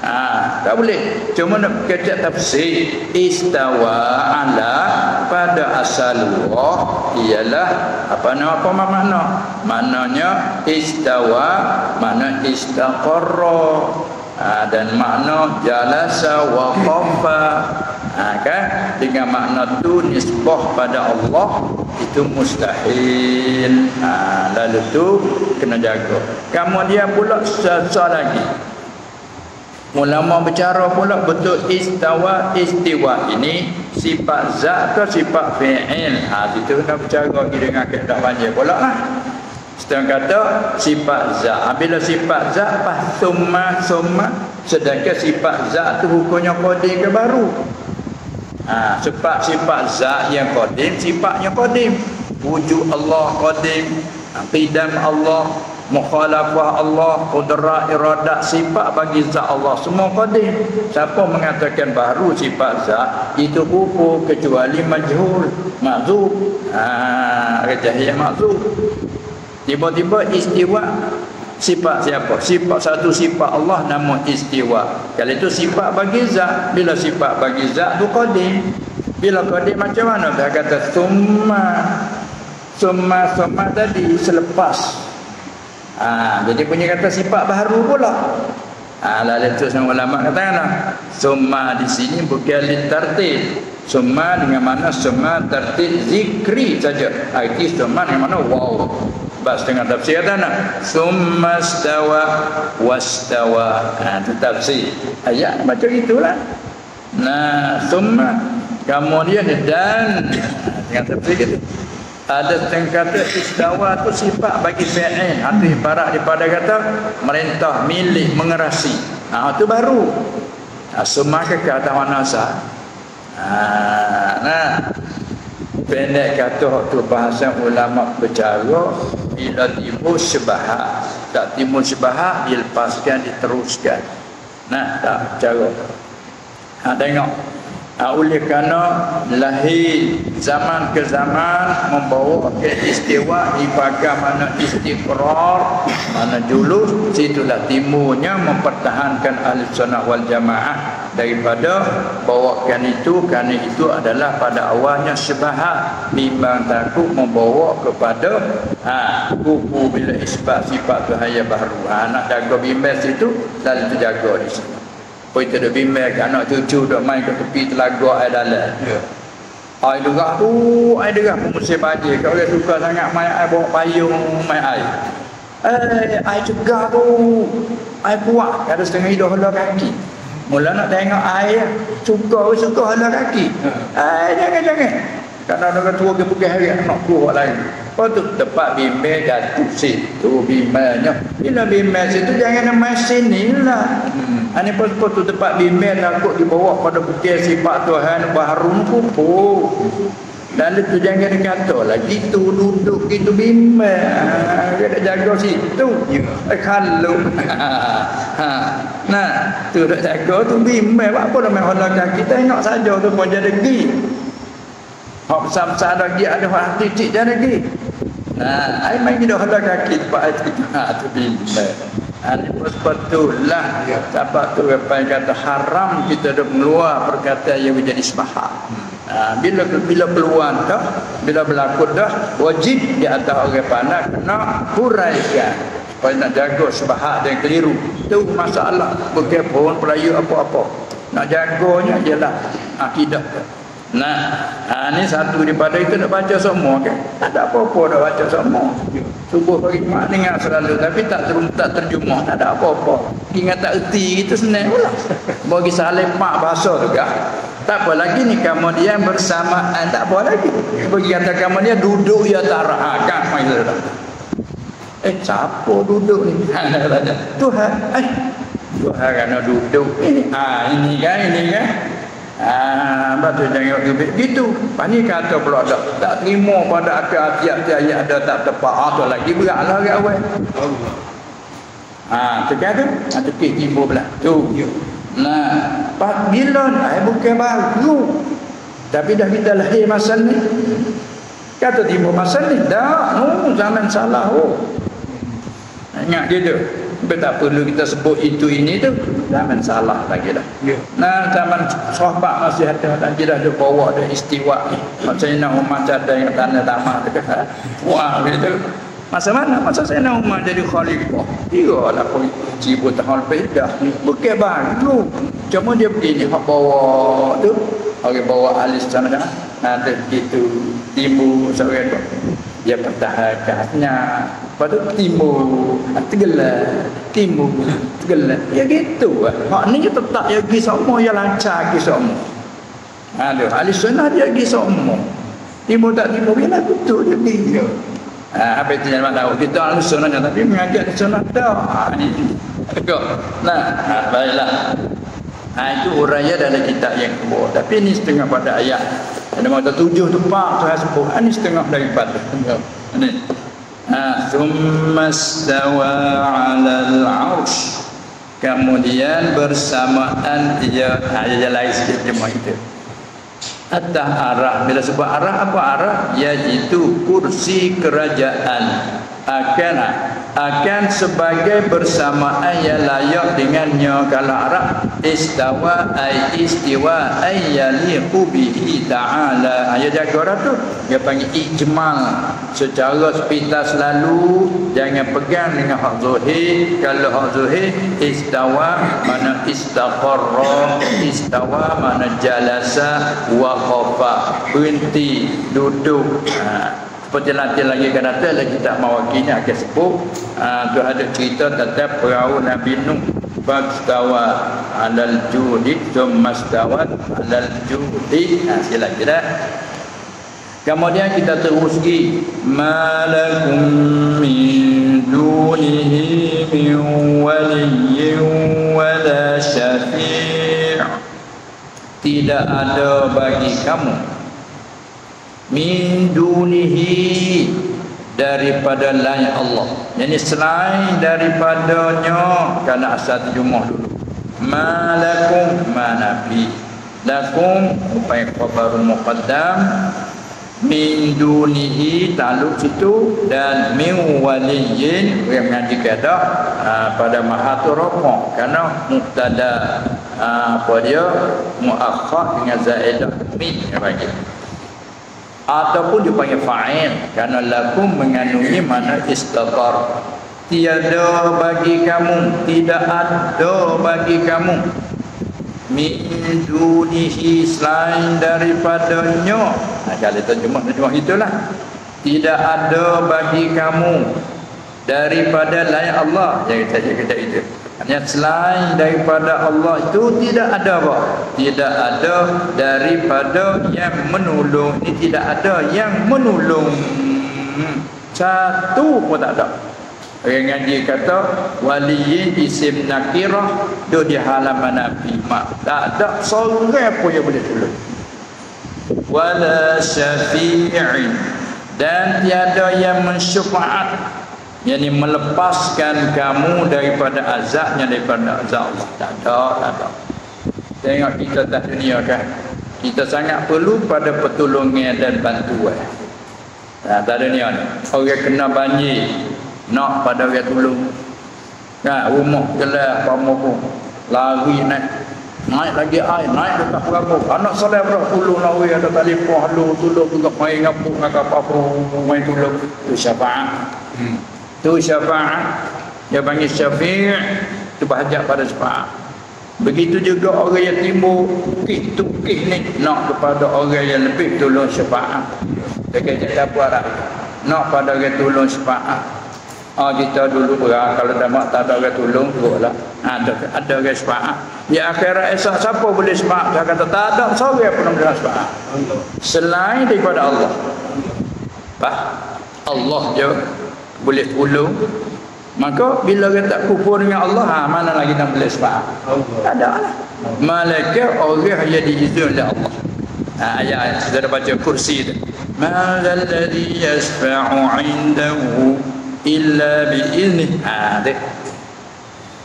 Ha tak boleh. Cuma nak kecak tafsir istawa ala pada asal Allah ialah apa nama apa makna? Maknanya istawa makna istaqarra. Ha, dan makna jalasa wa qafa ha, kan dengan makna tu nisbah pada Allah itu mustahil. Ha, lalu tu kena jaga. Kemudian pula sesa lagi. Ulama bercara pula betul istawa istiwa ini sifat zat atau sifat fi'il? Ha, itu kena bercara dengan keadaan banyak pula lah. Setengah kata sifat zat. Bila sifat zat pas summa summa sedangkan sifat zat tu hukumnya qadim ke baru. Ha, sebab sifat zat yang qadim sifatnya qadim. Wujud Allah qadim, qidam Allah, mukhalafah Allah, qudrat iradat sifat bagi zat Allah semua qadim. Siapa mengatakan baru sifat zat itu kufur kecuali majhul, makzub. Ha, kejahil makzub. Tiba-tiba istiwa sifat siapa? Sifat satu sifat Allah namun istiwa. Kalau itu sifat bagi zat bila sifat bagi zat tu qadim. Bila qadim macam mana? Dia kata summa summa summa tadi selepas. Ha, jadi punya kata sifat baru pula. Ha, lalu tu sama ulama kata kan summa di sini bukan litartib summa dengan mana? Summa tertib zikri saja. Arti summa dengan mana? Wow Bas dengan tafsir nak. Summa stawa Wastawa. Ha, Itu tafsir. Ayat macam itulah. Nah Summa Kemudian dan. Dengan tafsir kita ada yang kata istawa tu sifat bagi fi'il. Itu ibarat daripada kata Merintah, milik, mengerasi. Ha, Itu baru. Ha, Summa ke kata mana sah ha, Nah Pendek kata waktu bahasa ulama bercara bila timbul syubhat tak timbul syubhat dilepaskan diteruskan. Nah tak cara ha tengok ha, oleh kerana lahir zaman ke zaman membawa ke istiwa ibaga mana istiqrar mana julus situlah timbulnya mempertahankan ahli sunnah wal jamaah daripada bawakan itu kerana itu adalah pada awalnya syubhat bimbang takut membawa kepada ha kuku bila isbat sifat Tuhan baru ha, nak jaga bimbang situ itu jaga di sini Poi tu dah bimbang ke anak cucu dah main ke tepi telaga air dalam. Ya. Air derah tu, air derah pun musim banjir. Kalau dia suka sangat main air bawa payung main air. Eh, air juga tu. Air kuat. Ada setengah hidup hala kaki. Mula nak tengok air, suka suka hala kaki. Ya. Eh, jangan jangan. Karena orang tua ke pergi hari nak keluar lain. Lepas tu tempat bimbel jatuh situ bimbelnya. Bila bimbel situ jangan main sini lah. Hmm. Ini pun tu tempat bimbel takut dibawa pada bukit sifat Tuhan baru kupu. Dan itu jangan kata lagi tu duduk gitu bimbel. Ha, dia nak jaga situ. Ya. Eh, kalau. ha. Nah, tu nak jaga tu bimbel. Apa nama Allah kita tengok saja tu pun jadi. Hak besar-besar lagi ada hati cik dia lagi. Nah, ai mai kita hendak kaki pak itu. Ha tu bila. Ani betul-betullah sebab tu apa yang kata haram kita dah keluar perkataan yang menjadi sebahak. Ha, bila bila peluang dah, bila berlaku dah, wajib di atas orang pandai kena huraikan. Supaya nak jaga sebahak dan keliru. Itu masalah. Bukan pun pelayu apa-apa. Nak jaganya ialah akidah. Nah, ha, ni satu daripada itu nak baca semua kan. Tak ada apa-apa dah baca semua. Subuh pagi mak dengar selalu tapi tak ter tak terjemah, tak ada apa-apa. Ingat tak erti itu senang pula. Bagi salim mak bahasa juga. Tak apa lagi ni kemudian bersamaan tak apa lagi. Bagi kata kemudian duduk ya tarahakan mai Eh, siapa duduk ni? Tuhan. Eh, Tuhan kerana duduk. Ha, ini kan, ini kan. Ah, batu jangan gebik gitu. Pani kata pula tak tak terima pada akal tiap tiap ayat ada tak tepat. Ah tu lagi beratlah kat awal. Allah. Ah, tekan tu? Ah tekik timbul belah. Tu. Ya. Nah, pak bila ai bukan baru. Tapi dah kita lahir masa ni. Kata timbul masa ni dah, no, zaman salah oh. Ingat dia tu. Tak perlu kita sebut itu ini tu zaman salah lagi dah. Yeah. Nah zaman sahabat masih ada dan dia dah bawa ada istiwa ni. Maksudnya nak umat ada yang tanda tamah tu kan. Wah gitu. Masa mana? Masa saya nak umat jadi khalifah. Dia lah pun cibu tahun beda. Bukan baru. Cuma dia begini hak bawa tu. Orang bawa alis sana sana. Nanti begitu timbul seorang tu. Dia pertahankannya tu timur Tergelar Timur Tergelar. Ya gitu Hak ni tetap ya pergi semua Ya lancar pergi semua Ada Ahli sunnah dia pergi semua Timur tak timur Bila betul dia pergi Ha, apa itu yang tahu kita ahli sunnah tapi mengajar ahli sunnah tak. Ha, ini nah ha, baiklah. Ha, itu uraya dalam kitab yang kedua. Tapi ini setengah pada ayat ada mata tujuh tu pak Tuhan sebut ini setengah daripada ini Thumma stawa ala al-arsh Kemudian bersamaan ia Ia lain sikit jemaah itu Atas arah. Bila sebut arah apa arah? Iaitu kursi kerajaan Akana akan sebagai bersamaan yang layak dengannya. Kalau Arab istawa ay istiwa ay yaliqu bihi ta'ala. Ayat jaga orang tu dia panggil ijmal. Secara sepintas lalu jangan pegang dengan hak zuhir kalau hak zuhir istawa mana istaqarra istawa mana jalasa waqafa berhenti duduk. Ha seperti nanti lagi akan datang lagi tak mewakilnya akan sebut uh, tu ada cerita tentang perahu Nabi Nuh. Fastawa alal judi Summastawa alal judi ha, Sekali lagi dah. Kemudian kita terus pergi. Malakum min dunihi min waliyyin wala syafi' Tidak ada bagi kamu min dunihi daripada lain Allah. Jadi selain daripadanya kerana asal terjemah dulu. Malakum manabi lakum upaya khabarul muqaddam. Min dunihi taluk situ. Dan min waliyin yang mengaji kata uh, pada mahaturama kerana muktada uh, apa dia? Muakhar dengan zaidah. Min yang bagi ataupun dipanggil fa'il. Kerana lakum mengandungi mana istaqar tiada bagi kamu tidak ada bagi kamu. Min dunihi selain daripadanya nah, kalau terjemah terjemah itulah tidak ada bagi kamu daripada lain Allah. Yang kita cakap itu hanya selain daripada Allah itu tidak ada apa? Tidak ada daripada yang menolong. Ini tidak ada yang menolong. Satu pun tak ada. Orang ngaji kata waliyin isim nakirah duduk di halaman Nabi. Mak, tak ada seorang pun yang boleh tolong. Wala syafi'in dan tiada yang mensyufaat yang melepaskan kamu daripada azabnya daripada azab Allah. Tak ada tak ada. Tengok kita tak dunia kan. Kita sangat perlu pada pertolongan dan bantuan. Nah, tak ada ni. Orang kena banjir. Nak pada orang tolong. Kan rumah gelap apa pun lari naik. Naik lagi air naik dekat perahu anak soleh berapa puluh nak ada telefon halu tolong juga main ngapuk ngakap apa main tolong. Tu syafaat. Hmm tu syafaat dia panggil syafi' tu berhajat pada syafaat begitu juga orang yang timbul kih tu ni nak kepada orang yang lebih tolong syafaat dia kata apa lah nak pada orang tolong syafaat Oh, kita dulu berah kalau dah mak tak ada orang tolong lah. Ada ada orang syafaat. Ya akhirat esok siapa boleh syafaat? Dia kata tak ada seorang pun boleh syafaat. Selain daripada Allah. Bah, Allah je boleh tolong maka bila kita tak kufur dengan Allah ha, mana lagi nak boleh sebab tak ada lah. Malaikat orang yang diizin oleh Allah. Ha, ayat kita dah baca kursi tu. Malal ladhi yasfa'u indahu illa bi'izni ha,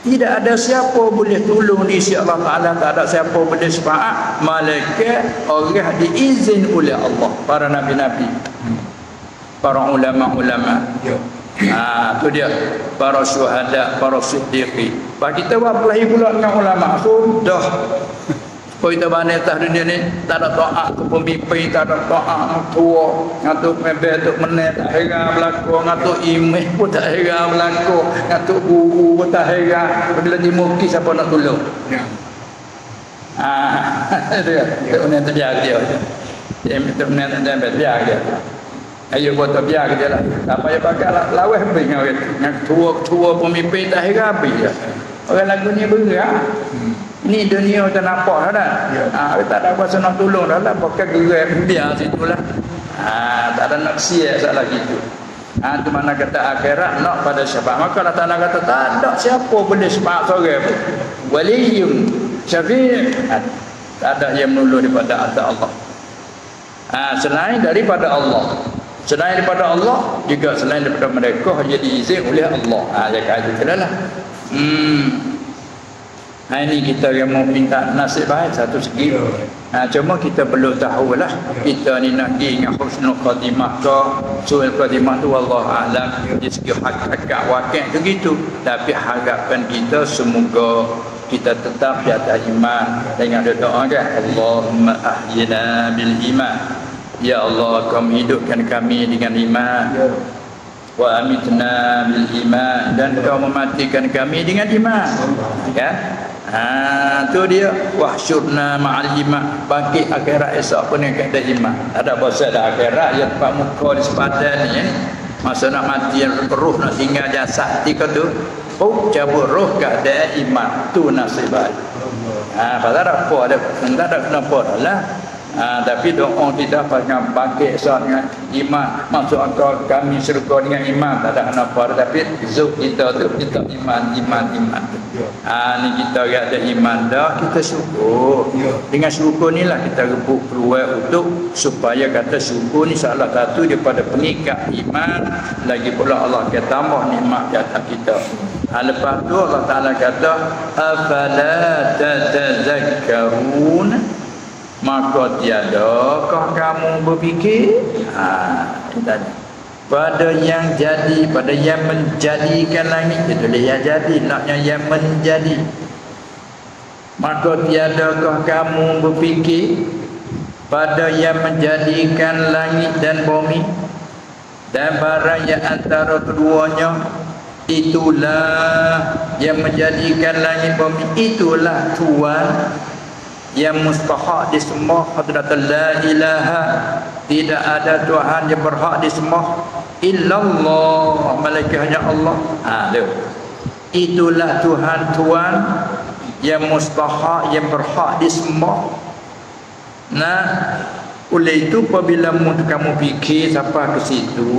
tidak ada siapa boleh tolong di sisi Allah Ta'ala. Tak ada siapa boleh syafaat malaikat orang diizin oleh Allah. Para nabi-nabi. Para ulama-ulama. Ya. Ha, tu dia para syuhada, para siddiqi. Pak kita buat belahi pula dengan ulama. Sudah. Kau kita bani atas dunia ni tak ada taat ke pemimpin, tak ada taat tua, ngatu mebel tu menet tak heran berlaku, ngatu imeh pun tak heran berlaku, ngatu guru pun tak heran. Bila ni mukis siapa nak tolong? Ya. Ah, dia. Tak menet dia dia. Dia menet dia dia dia. Ayo buat biar kerja lah. Tak payah pakai lah. Lawah habis dengan orang. Yang tua-tua pemimpin tak heran habis je. Orang lagu ni berat. Hmm. Ni dunia macam nampak lah dah. Ya. Ha, tak ada kuasa nak tolong dah lah. Pakai gerai biar situ lah. Ha, tak ada nak siap salah gitu. Ha, tu mana kata akhirat nak pada syafaat. Maka Allah Ta'ala kata tak ada siapa boleh syafaat seorang pun. Waliyum syafiq. Ha, tak ada yang menolong daripada Allah. Ha, selain daripada Allah. Selain daripada Allah juga selain daripada mereka hanya diizin oleh Allah. Ha dia kata itulah. Hmm. Ha, ini kita yang mau minta nasib baik satu segi. Ha, cuma kita perlu tahu lah. Kita ni nak pergi dengan husnul khatimah ke. Suil khatimah tu Allah Alam. Di segi hak-hak wakil tu gitu. Tapi harapan kita semoga kita tetap di atas iman. Dengan doa kan. Allahumma ahyina bil iman. Ya Allah kau hidupkan kami dengan iman. Wa amitna bil iman. Dan kau mematikan kami dengan iman. Kan? Ha tu dia wahsyurna ma'al iman bangkit akhirat esok pun yang kata iman. Ada pasal dah akhirat yang tempat muka di sepadan ni eh. Masa nak mati yang roh nak tinggal jasad tika tu. Oh cabut roh ada iman tu nasib baik. Ha pasal apa ada tak ada kenapa lah. Ha, tapi doa kita pasal bangkit esok dengan iman. Masuk akal kami syurga dengan iman. Tak ada kenapa. Tapi zuk kita tu kita iman iman iman. Ha, ni kita ada iman dah kita syukur. Dengan syukur ni lah kita rebut peluang untuk supaya kata syukur ni salah satu daripada pengikat iman. Lagi pula Allah akan tambah nikmat di atas kita. Ha, lepas tu Allah Ta'ala kata afala tatazakkarun maka tiadakah kamu berfikir. Ha pada yang jadi pada yang menjadikan langit itu dia yang jadi naknya yang menjadi. Maka tiadakah kamu berfikir pada yang menjadikan langit dan bumi dan barang yang antara keduanya itulah yang menjadikan langit bumi. Itulah Tuhan yang mustahak disembah hadratul la ilaha. Tidak ada tuhan yang berhak disembah illallah. Malaikat hanya Allah. Ha tu. Itulah tuhan tuhan yang mustahak yang berhak disembah nah oleh itu apabila kamu fikir sampai ke situ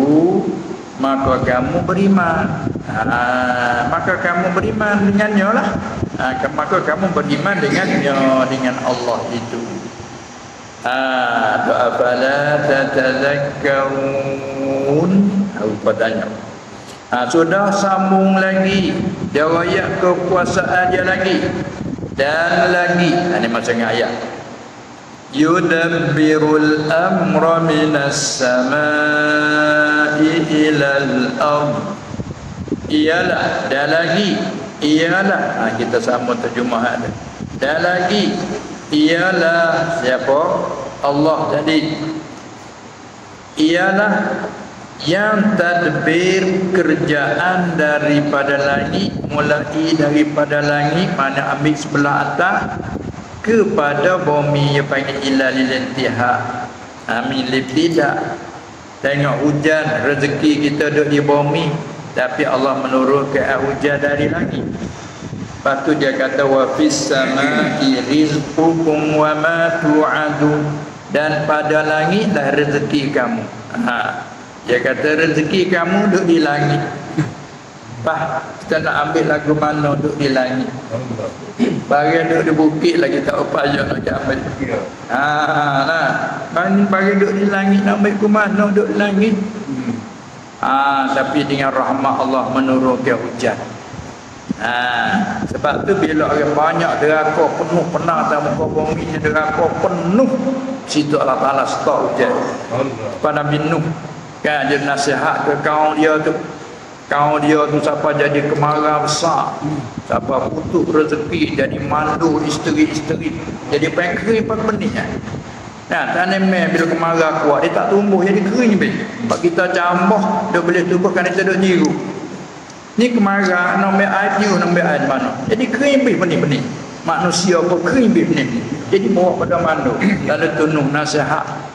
maka kamu beriman. Ha, maka kamu beriman dengannya lah ha, maka kamu beriman dengannya dengan Allah itu. Ha, afala tatazakkarun apa tanya. Ha, sudah sambung lagi. Dia kekuasaan dia lagi. Dan lagi. Ha, ini macam ayat yudabbirul amra minas sama' ilal ard ialah dan lagi. Ialah. Ha, kita sama terjemahan dia. Dan lagi. Ialah siapa? Allah tadi. Ialah yang tadbir kerjaan daripada langit mulai daripada langit mana ambil sebelah atas kepada bumi yang panggil ilal lintihak amin tidak Tengok hujan rezeki kita duduk di bumi tapi Allah menurunkan air hujan dari langit. Lepas tu dia kata wa fis samai rizqukum wa ma tu'adu dan pada langitlah rezeki kamu. Ha. Dia kata rezeki kamu duduk di langit. Pak, kita nak ambil lagu mana duduk di langit. Bagi duduk di bukit lagi tak upaya nak ambil. Ha, nah. Bagi duduk di langit nak ambil ke mana duduk di langit. Ha, tapi dengan rahmat Allah menurunkan hujan. Ha, sebab tu bila orang banyak deraka penuh pernah atas muka bumi ni deraka penuh situ Allah Taala stop hujan. Pada Nuh kan dia nasihat ke kaum dia tu kau dia tu siapa jadi kemarah besar siapa putus rezeki jadi mandu isteri-isteri jadi pengkering pun benih kan Nah, tanaman bila kemarah kuat dia tak tumbuh jadi kering be. Sebab kita cambah dia boleh tumbuh kan kita duk nyiru. Ni kemarah nak air new nak air mana. Jadi kering be benih-benih. Manusia pun kering be benih. Jadi bawa pada mandu lalu tunung nasihat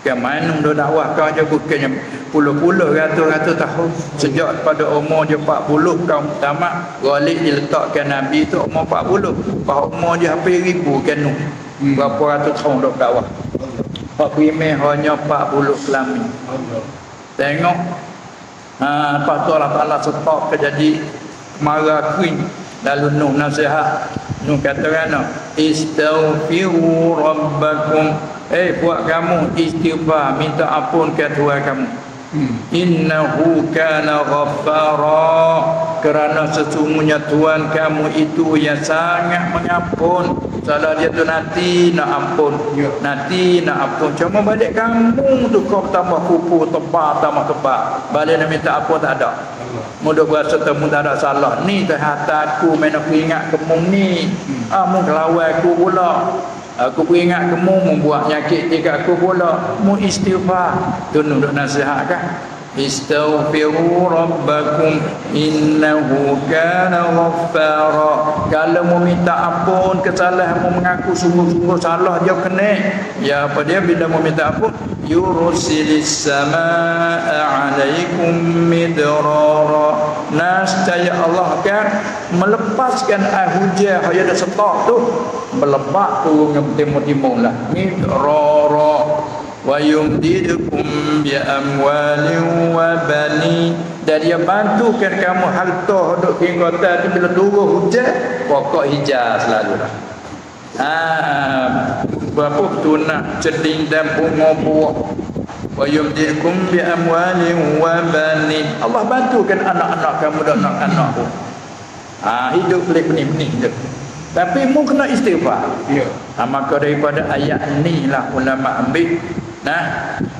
Kan mana dia dakwah kau je bukannya puluh-puluh ratus-ratus tahun. Sejak pada umur dia 40 kaum tamat galik diletakkan Nabi tu umur 40 bahawa umur dia hampir ribu kan hmm. berapa ratus tahun dok dakwah Pak Primeh hanya 40 kelamin. Tengok ha, lepas tu Allah Ta'ala stop jadi marah kering. Lalu Nuh nasihat. Nuh kata kan istaghfiru rabbakum Eh buat kamu istighfar minta ampun ke Tuhan kamu. Hmm. Innahu kana ghaffara. kerana sesungguhnya Tuhan kamu itu yang sangat mengampun salah dia tu nanti nak ampun ya. nanti nak ampun cuma balik kamu tu kau tambah kupu tebal tambah tebal balik nak minta apa tak ada mudah berasa temu tak ada salah ni tu hata aku main aku ingat kamu ni hmm. ah mu kelawai aku pula aku ingat kamu membuat nyakit jika aku pula mu istighfar tu nak nasihat kan Istaghfiru rabbakum innahu kana ghaffara. Kalau mau minta ampun kesalahan mau mengaku sungguh-sungguh salah dia kena. Ya apa dia bila mau minta ampun yursilis samaa alaikum midrara. Nascaya Allah kan melepaskan air hujan yang ada setok tu melepak tu dengan timur-timur lah. Midrara wa yumdidukum bi amwalin wa bani. Dan dia bantukan kamu harta duk kota tu bila turun hujan pokok hijau selalu lah. Ha berapa tu nak ceding dan bunga buah? Wa yumdidukum bi amwalin wa bani. Allah bantukan anak-anak kamu dan anak-anak ha hidup boleh benih-benih tapi mu kena istighfar. Ya. Ha, maka daripada ayat ni lah ulama ambil. Nah,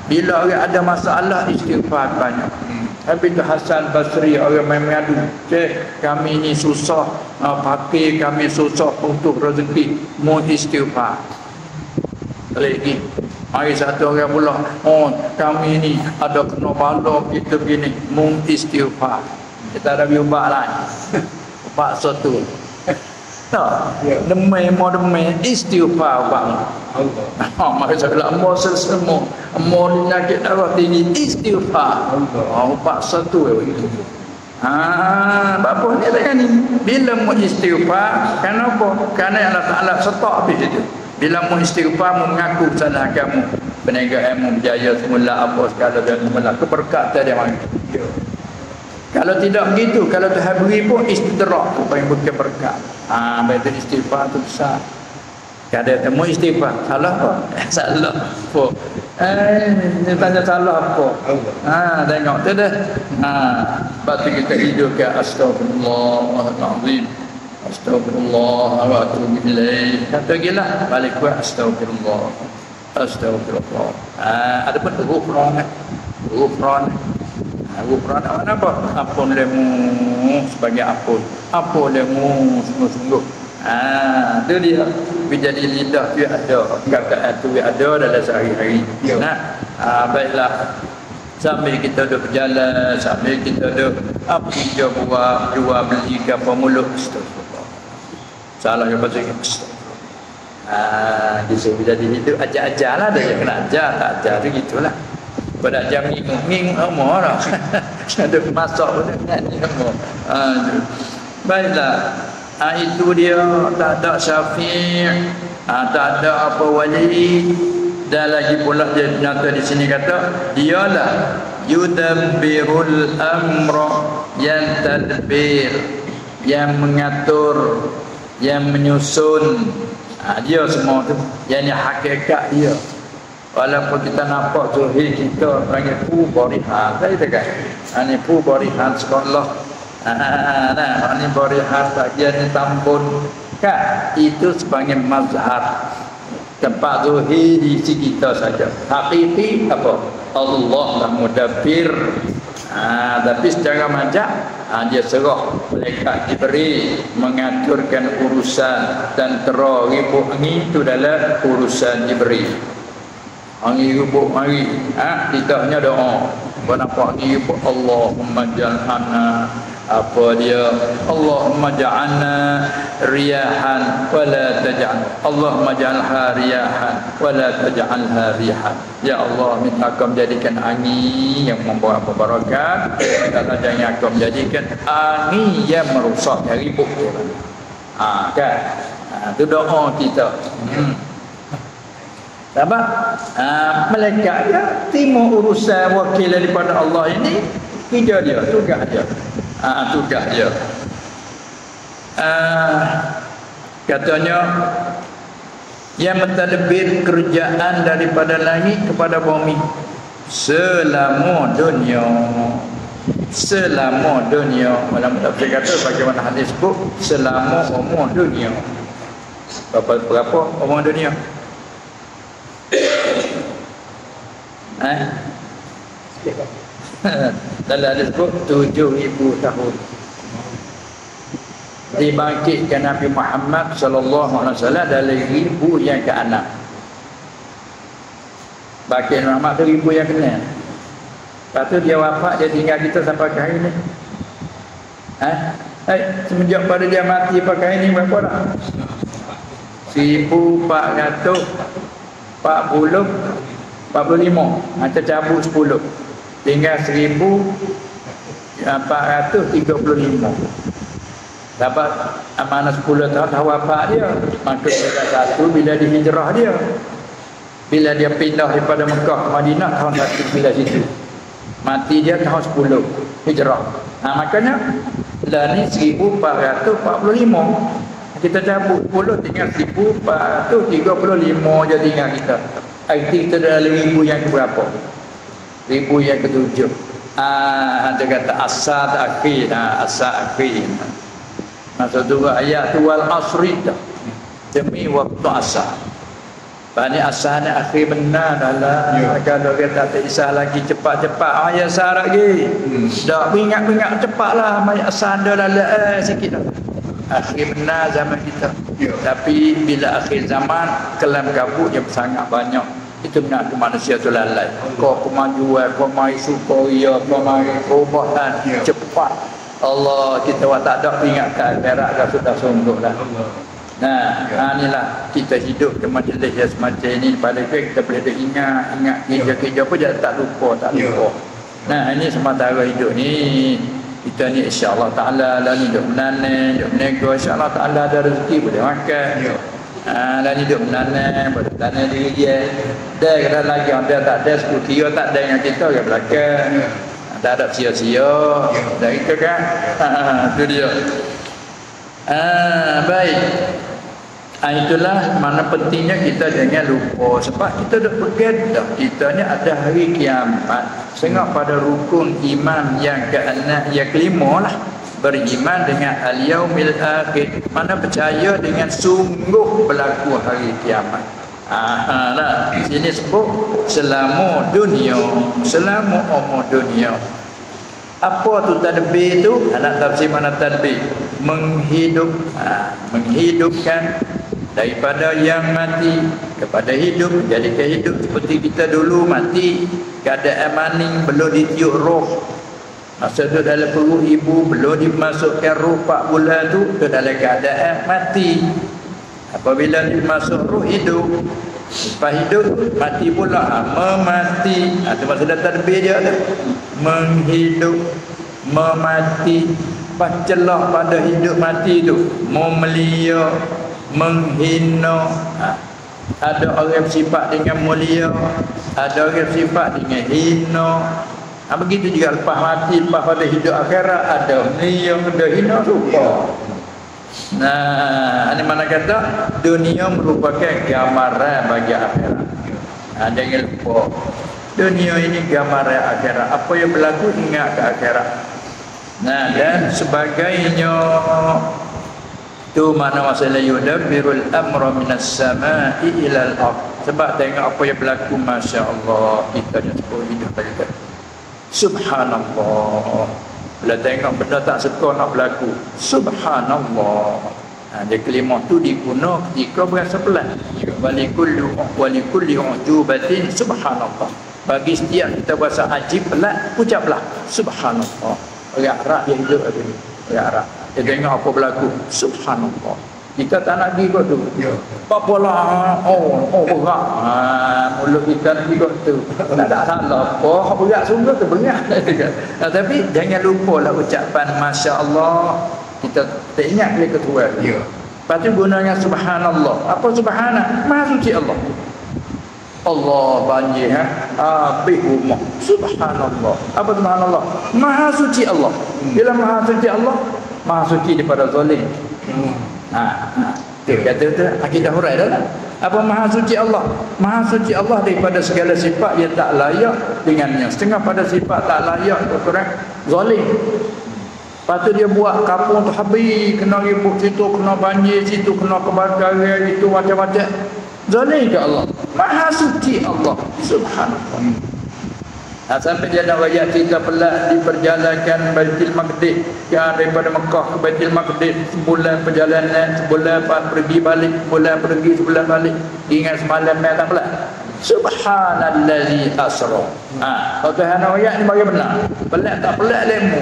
bila orang ada masalah istighfar banyak. Hmm. Tapi tu Hasan Basri orang main mengadu, "Cek, kami ni susah, uh, pakai kami susah untuk rezeki, mau istighfar." Lagi. Mari satu orang pula Oh kami ni ada kena bala kita begini. Mung istighfar. Kita ada biubah lain Pak satu tak. Ya. Demai mau demai istighfar bang. Allah. Ha masa lah mau sesemo. Mau nyakit darah tinggi istighfar. Allah. Oh pak satu ya itu. Ha, bapa ni tak ni. Bila mau istighfar, kenapa? Kerana Allah Taala setok habis itu. Bila mau istighfar mau mengaku salah kamu. Penegak ilmu berjaya semula apa segala dan semula keberkatan dia mari. Ya. Kalau tidak begitu, kalau Tuhan beri pun istidrak apa yang bukan berkat. Ha, baik istighfar tu besar. Kada temu istighfar. Salah apa? salah apa? Eh, dia tanya salah apa? Ha, tengok tu dah. Ha, batu kita hidup ke astagfirullahalazim. Astagfirullah wa atubu ilaih. Kata gila, balik kuat astagfirullah. Astagfirullah. Ha, ada pun ghufran. Ghufran. Aku pernah nak apa? Ampun lemu sebagai ampun. Apa lemu sungguh-sungguh. Ah, tu dia. Menjadi lidah tu ada. Kata tu ada dalam sehari-hari. Ya. Nah, ah, baiklah. Sambil kita duduk berjalan, sambil kita duduk apa dia buat, jual beli ke apa mulut. Salah yang pasal ini. Ah, dia sebut jadi itu ajar-ajar lah. Dia kena ajar, tak ajar tu gitulah pada jam minggu minggu umur lah ada masak pun dengan ni umur ha, baiklah. Ha, itu dia. Tak ada syafi' ha, tak ada apa wali. Dan lagi pula dia nyata di sini kata dialah yudabbirul amra yang tadbir yang mengatur yang menyusun. Ha, dia semua tu. Yang hakikat dia Walaupun kita nampak zuhir kita panggil pu borihan. Saya tekan. Ini pu borihan sekolah. Nah, ini borihan bagian ini tampun. Kan? Itu sebagai mazhar. Tempat zuhir di sisi kita saja. Hakiki apa? Allah lah mudabbir. Ha, tapi secara majak ha, dia serah mereka diberi mengaturkan urusan dan teroribuk itu dalam urusan diberi Angin rubuk mari. Ha? Tidaknya doa. Kenapa angin rubuk? Allahumma jal'ana. Apa dia? Allahumma ja'alna riyahan wa la taj'al. Allahumma ja'alha riyahan wa la taj'alha riyahan. Ya Allah, minta kau menjadikan angin yang membawa barakat. Dan jangan kau menjadikan angin yang merusak dari ribut. Ha, kan? Ha, itu doa kita. Hmm. Apa? Ha, malaikat dia timur urusan wakil daripada Allah ini kerja dia, tugas dia. Ha, tugas dia. Ha, katanya yang mentadbir kerjaan daripada langit kepada bumi selama dunia selama dunia malam tak kata bagaimana hadis sebut selama umur dunia berapa berapa umur dunia eh dalam hadis sebut tujuh ribu tahun dibangkitkan Nabi Muhammad sallallahu alaihi wasallam dari ribu yang ke enam. Bangkit Muhammad tu ribu yang kena. Lepas tu dia wafat dia tinggal kita sampai ke hari ni. Ha? Eh, semenjak pada dia mati pakai ini berapa dah? 1400 40 45 Macam cabut 10 Tinggal 1435 dapat amanah 10 tahun dah wafat dia? Maka satu bila dia hijrah dia. Bila dia pindah daripada Mekah ke Madinah tahun satu bila situ. Mati dia tahun 10 hijrah. Nah makanya lah ni 1445 kita cabut 10 tinggal 1435 je tinggal kita IT kita dah ribu yang berapa ribu yang ketujuh ah ada kata asad akhir nah asad akhir Masa dua ayat tu wal asri demi waktu asar. Bani asar ni akhir benar dalam ya. kalau kita tak isah lagi cepat-cepat ayat asar lagi. Hmm. Dak ingat-ingat cepatlah ayat asar dah lalu eh, sikit dah. Akhir benar zaman kita. Ya. Tapi bila akhir zaman kelam kabut yang sangat banyak. Itu benar tu manusia tu lalai. Kau kemajuan, kau mai suka ya, kau mai perubahan ya. cepat. Allah kita buat tak ada ingat ke akhirat dah sudah sungguh dah. Nah, ha, inilah kita hidup di majlis yang semacam ini pada kita boleh ingat ingat kerja-kerja pun jangan tak lupa tak ya. lupa. Nah, ini sementara hidup ni kita ni insya-Allah taala lah hidup menane, hidup nego insya-Allah taala ada rezeki boleh makan. Ha, dan hidup menane, boleh tanah diri dia. Dia kata lagi ada tak ada sepuluh kira tak ada yang kita ke belakang. Ya tak ada sia-sia. Dan itu kan? Ha, itu dia. Ah baik. Ha, itulah mana pentingnya kita jangan lupa. Sebab kita dah bergadah kita ni ada hari kiamat. Sehingga pada rukun iman yang keenam yang kelima lah beriman dengan al-yaumil akhir mana percaya dengan sungguh berlaku hari kiamat Ah, nah, sini sebut selama dunia, selama umur dunia. Apa tu tadbir tu? Anak tafsir mana tadbir? Menghidup, ha, menghidupkan daripada yang mati kepada hidup jadi ke hidup seperti kita dulu mati keadaan maning belum ditiup roh masa tu dalam perut ibu belum dimasukkan roh 4 bulan tu tu dalam keadaan mati. Apabila masuk ruh hidup lepas hidup mati pula. Ha, memati. Ha, itu maksud tadbir dia tu menghidup memati. Pencelah pada hidup mati tu memelia menghina. Ha. ada orang sifat dengan mulia ada orang sifat dengan hina ha, begitu juga lepas mati lepas pada hidup akhirat ada ni yang ada hina rupa Nah, ini mana kata dunia merupakan gambaran bagi akhirat. Nah, jangan lupa. Dunia ini gambaran akhirat. Apa yang berlaku ingat ke akhirat. Nah, dan sebagainya tu mana masalah yudabbirul amra minas sama'i ila al-ard. Sebab tengok apa yang berlaku masya-Allah kita ni sepuluh hidup tadi. Subhanallah. Bila tengok benda tak suka nak berlaku. Subhanallah. Ha, dia kelima tu diguna ketika berasa pelan. Walikulli ujubatin subhanallah. Bagi setiap kita berasa ajib pelan, ucaplah subhanallah. Rak-rak dia hidup ada ni. Rak-rak. Dia tengok apa berlaku. Subhanallah. Kita tak nak pergi kot tu. Ya. Pak pola oh oh berat. Ha, mulut kita ni kot tu. Tak ada salah. Oh berat sungguh tu berat. nah, tapi jangan lupa lah ucapan masya-Allah. Kita tak ingat kali ketua. Ya. Lepas tu gunanya subhanallah. Apa subhanah? Maha suci Allah. Allah banjir ha. Habis rumah. Subhanallah. Apa subhanallah? Maha suci Allah. Bila maha suci Allah, maha suci daripada zalim. Hmm. Ha, ha. Kata tu akidah hurai dah. Apa maha suci Allah? Maha suci Allah daripada segala sifat yang tak layak dengannya. Setengah pada sifat tak layak Quran zalim Lepas tu dia buat kapung tu habis kena ribut situ kena banjir situ kena kebakaran itu macam-macam zalim ke Allah maha suci Allah subhanallah Nah, sampai dia nak bayar cerita pelat diperjalankan Baitul Maqdis yang daripada Mekah ke Baitul Maqdis sebulan perjalanan sebulan pergi balik sebulan pergi sebulan balik ingat semalam mai tak pelat Subhanallazi asra. Ha, kalau Tuhan ayat ni bagi benar. Pelat tak pelat lemu.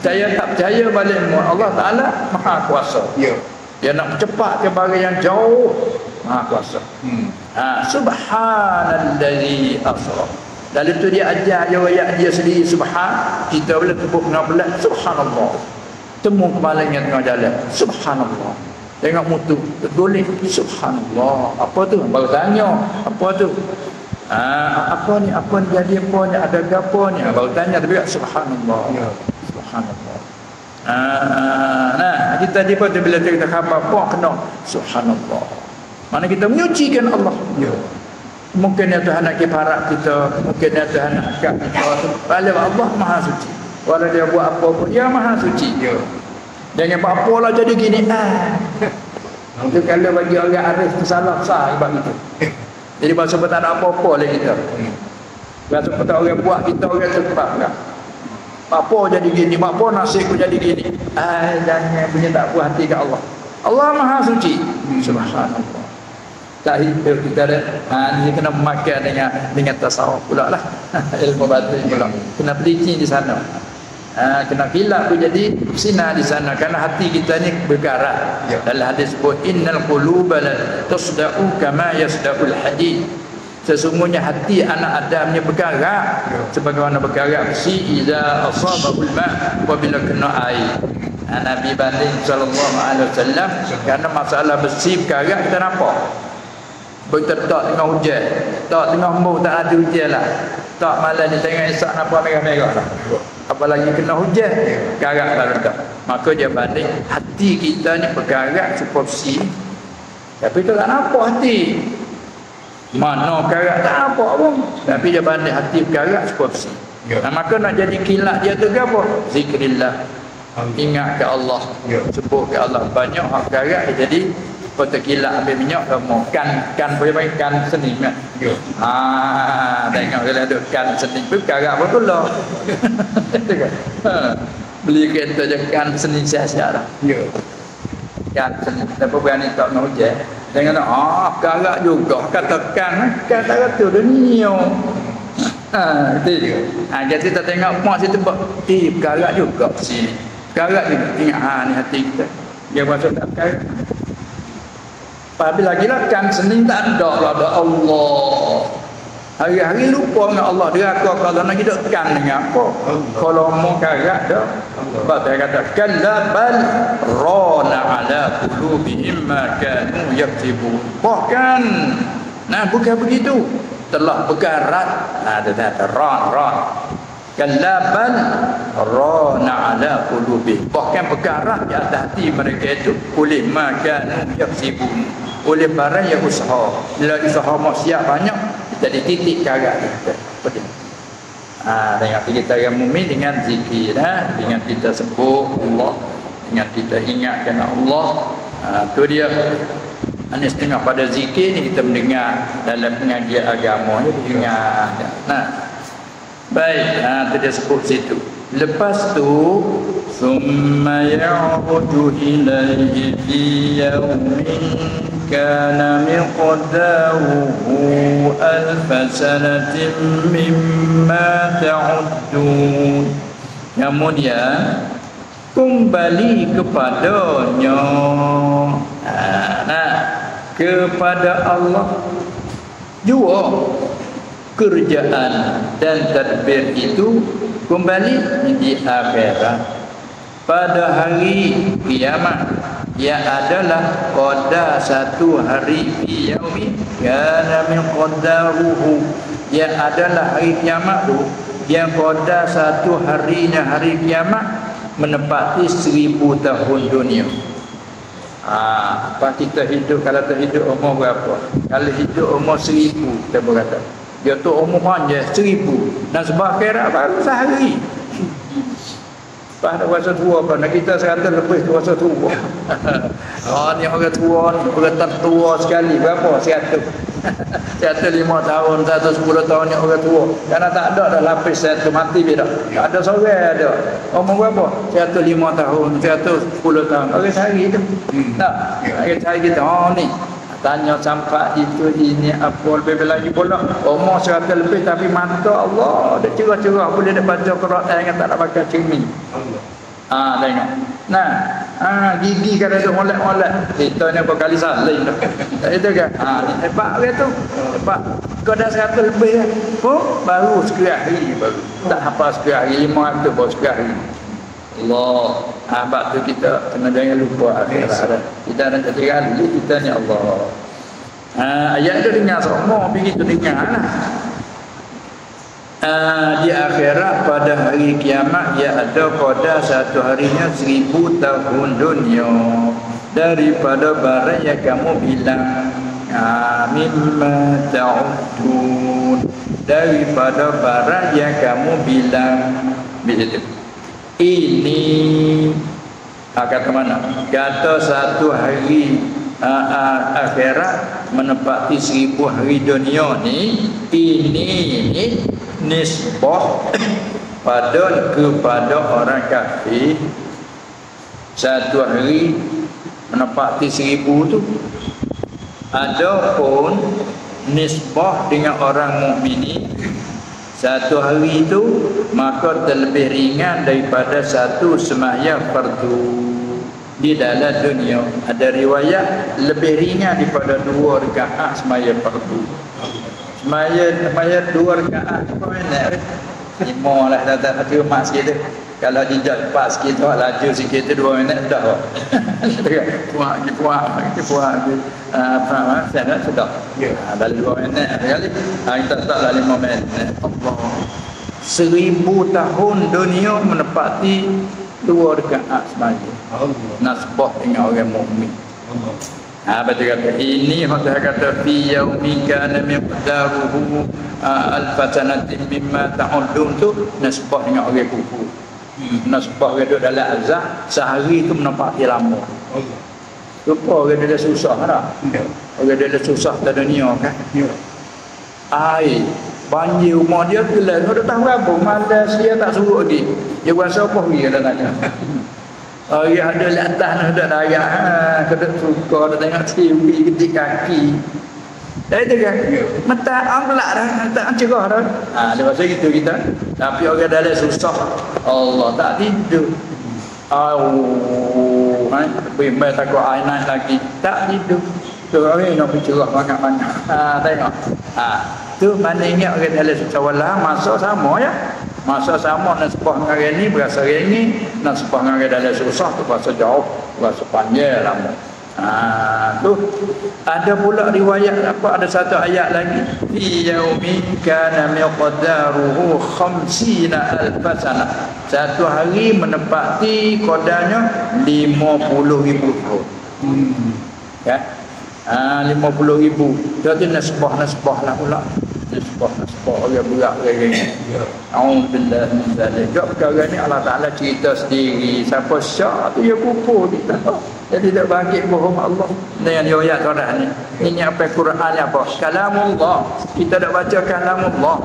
Percaya tak percaya balik mu. Allah Taala Maha Kuasa. Ya. Dia nak cepat ke barang yang jauh. Maha Kuasa. Hmm. Ha, subhanallazi asra. Lalu tu dia ajar dia ayat dia sendiri subhan. Kita boleh tepuk dengan belat subhanallah. Temu kepalanya tengah jalan. Subhanallah. Tengok mutu. Tertulis subhanallah. Apa tu? Baru tanya. Apa tu? Ah, apa ni? Apa ni jadi apa ni? Ada apa ni? Baru tanya tapi subhanallah. Ya. Subhanallah. Ah, nah, kita di pun bila kita khabar apa kena subhanallah. Mana kita menyucikan Allah. Ya. Mungkin ya Tuhan nak kiparat kita Mungkin ya Tuhan nak kat kita. Balik Allah maha suci. Walau dia buat apa pun Dia maha suci ya. Jangan buat apa lah jadi gini ah. Itu kalau bagi orang arif Salah sah ibad itu Jadi bahasa tak ada apa-apa lah kita. Bahasa tak orang buat Kita orang cepat kan apa jadi gini apa nasibku jadi gini. Ah jangan punya tak puas hati ke Allah. Allah Maha suci. Subhanallah tak hidup kita ada ha, ni kena memakai dengan dengan tasawuf pula lah. Ilmu batin pula. Kena peliti di sana. Ha, kena kilap pun jadi sinar di sana. Kerana hati kita ni bergerak ya. dalam hadis sebut innal quluba tasda'u kama yasda'ul hadid. Sesungguhnya hati anak Adam ni bergerak ya. sebagaimana bergerak besi iza asabahul ma' apabila kena air. Ha, Nabi banding sallallahu alaihi wasallam kerana masalah besi bergerak kita nampak Betul tak tengah hujan. Tak tengah embuk tak ada hujan lah. Tak malam ni tengah isak nampak merah-merah lah. Apalagi kena hujan Garak tak letak Maka dia banding Hati kita ni bergarak seporsi Tapi tu tak nampak hati. Mana garak tak nampak pun. Tapi dia banding hati bergarak seporsi ya. Nah, maka nak jadi kilat dia tu ke apa? Zikrillah Ingat ke Allah? Ya. Sebut ke Allah. Banyak hak garak jadi Kota kilat ambil minyak semua kan kan boleh main kan seni kan. Ya. Ha tengok kalau ada kan seni pun karak pun tu lah. ha. Beli kereta je kan seni sia-sia lah. Ya. Kan seni tapi berani tak nak hujan. Jangan nak ah karak juga kata kan kan tak kata dunia. Ha, itu. Ha, jadi kita tengok mak situ buat, eh, karak juga sini. Karak juga. Ingat, ha, ni hati kita. Dia masuk tak karak. Tapi lagi lah kan senin tak ada lah ada Allah. Hari-hari lupa dengan Allah. Dia kata kalau nak hidup kan dengan apa? Kalau mau karat dah. Sebab dia kata kalla bal rana ala qulubihim ma kanu yaktibu. Bahkan nah bukan begitu. Telah berkarat. Nah dia kata ran ran. Kalla bal rana ala qulubihim. Bahkan berkarat di atas hati mereka itu. Kulih ma kanu yaktibu oleh barang yang usaha bila usaha maksiat banyak jadi titik karat kita betul ha, dengan kita yang mumin dengan zikir ha? dengan kita sebut Allah dengan kita ingatkan Allah ha, tu dia ini setengah pada zikir ni kita mendengar dalam pengajian agama ni dengar nah Baik, ha, tu dia sebut situ. Lepas tu, Summa ya'udu ilaihi di yaumin kana miqdawuhu alfasanatim mimma ta'udun. Namun ya, kembali kepadanya. Ha, nah, kepada Allah. Jua. Kerjaan dan tadbir itu Kembali di akhirat Pada hari kiamat yang adalah qada satu hari fi yaumi kana min qadaruhu yang adalah hari kiamat tu yang qada satu harinya hari kiamat menepati seribu tahun dunia Ah, apa kita hidup kalau kita hidup umur berapa? Kalau hidup umur seribu, kita berkata. Dia tu umur panjang seribu. Dan sebab akhirat baru sehari. Lepas ada puasa tua pun. Kita seratus lebih puasa tua. oh, ni orang tua ni. Orang tertua sekali. Berapa? Seratus. Seratus lima tahun, satu sepuluh tahun ni orang tua. Karena tak ada dah lapis satu mati beda. Tak ada sore ada. Umur berapa? Seratus lima tahun, seratus sepuluh tahun. Orang sehari tu. Hmm. Tak? Orang sehari kita. Oh ni. Tanya sampai itu ini apa lebih lagi pula. Umur seratus lebih tapi mata Allah. Dia cerah-cerah boleh dia baca Quran yang tak nak pakai cermin. Ah, tengok. Nah, ah gigi kan ada molek-molek. Kita ni apa kali salin dah. Itu kan. Ni hebat dia tu. Hebat. Kau dah seratus lebih kan. Oh, baru sekian hari baru. Tak apa sekian hari, lima tu baru sekian hari. Allah. Ah, sebab tu kita kena jangan lupa akhirat. Kita nak jadi kali kita ni Allah. Ah, ayat tu dengar semua begitu dengar lah. Uh, di akhirat pada hari kiamat ia ada pada satu harinya seribu tahun dunia daripada barang yang kamu bilang mimma ta'udun daripada barang yang kamu bilang begitu ini. Ah, kata mana? Kata satu hari uh, uh, akhirat menepati seribu hari dunia ni ini ni nisbah pada kepada orang kafir. Satu hari menepati seribu tu adapun nisbah dengan orang mukmini satu hari itu maka terlebih ringan daripada satu sembahyang fardu. Di dalam dunia ada riwayat lebih ringan daripada dua rakaat sembahyang fardu. Semaya, semaya dua rekaat Apa minat Lima lah dah tak Hati umat sikit tu. Kalau jejak cepat sikit tu Laju sikit tu Dua minit dah. Puak lagi Puak Apa lah Saya dah sudah Dalam dua minit Kali Kita lah minit Allah Seribu tahun dunia menepati dua rekaat semaya. Nasbah dengan orang mukmin. Ha, betul kata ini hotel kata fi yaumi kana miqdaruhu alfatanatin mimma ta'udun tu nasbah dengan orang kuku. Hmm. Nasbah orang duduk dalam azab sehari tu menempati lama. Lupa orang dia susah dah. Ya. Orang dia susah di dunia kan. Ya. Air banjir rumah dia gelap. Kau dah tahu apa? Malas dia tak suruh dia. Dia rasa apa dia dah tanya. Oh ya ada di atas nak ada daya. Ha, kena suka ada tengok TV ketik kaki. Dah itu kan? Mata amlak dah, tak cerah dah. Ha, dia masa gitu kita. Tapi orang dalam susah. Allah tak tidur. Oh, ha, bimbang takut air naik lagi. Tak tidur. Tu orang nak bercerah banyak-banyak. Ha, tengok. Ha, tu mana ingat orang dalam susah wala, masuk sama ya. Masa sama nasbah dengan hari ni berasa hari ni nasbah dengan hari dalam susah tu berasa jauh berasa panjang lama ha, tu ada pula riwayat apa ada satu ayat lagi fi yaumin kana miqdaruhu khamsina alfasana satu hari menepati kodanya 50 ribu tahun hmm. ya. Ha, 50 ribu. Jadi nasbah-nasbah lah pula. Nisbah nisbah orang berat orang ya. Auzubillah min zalik juga perkara ni Allah Taala cerita sendiri. Siapa syak tu ya kupu kita. Jadi tak bangkit bohong Allah. Ni yang riwayat Quran ni. Ini apa Quran ni apa? Kalamullah. Kita dak baca kalamullah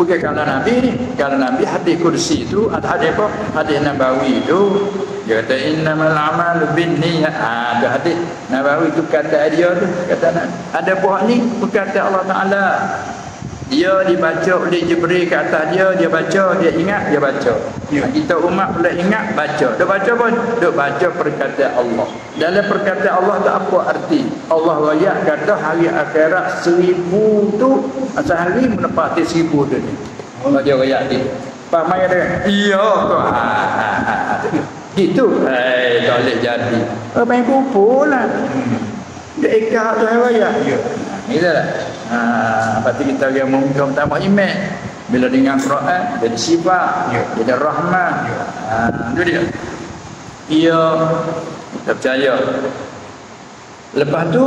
bukan kalau Nabi ni kalau Nabi hadis kursi itu ada hadis apa? Hadis Nabawi itu dia kata innamal amalu bin niyat ha, ada hadis Nabawi itu kata dia tu kata ada buah ni berkata Allah Ta'ala. Dia dibaca oleh Jibril ke atas dia dia baca dia ingat dia baca. Ya. kita umat boleh ingat baca. Dia baca pun dia baca perkataan Allah dalam perkataan Allah tak apa arti Allah raya kata hari akhirat seribu tu sehari menepati seribu tu ni Allah dia raya dia faham dia iya tu ha, ha, ha, ha. gitu eh tak boleh jadi apa yang kumpul lah hmm. dia ikat tu hari raya ya. Gitu lah. Ha, kita yang mungkin tambah iman. Bila dengan Quran, jadi sifat, ya. jadi rahmat. Ya. Ha, itu dia. Ia, kita percaya. Lepas tu,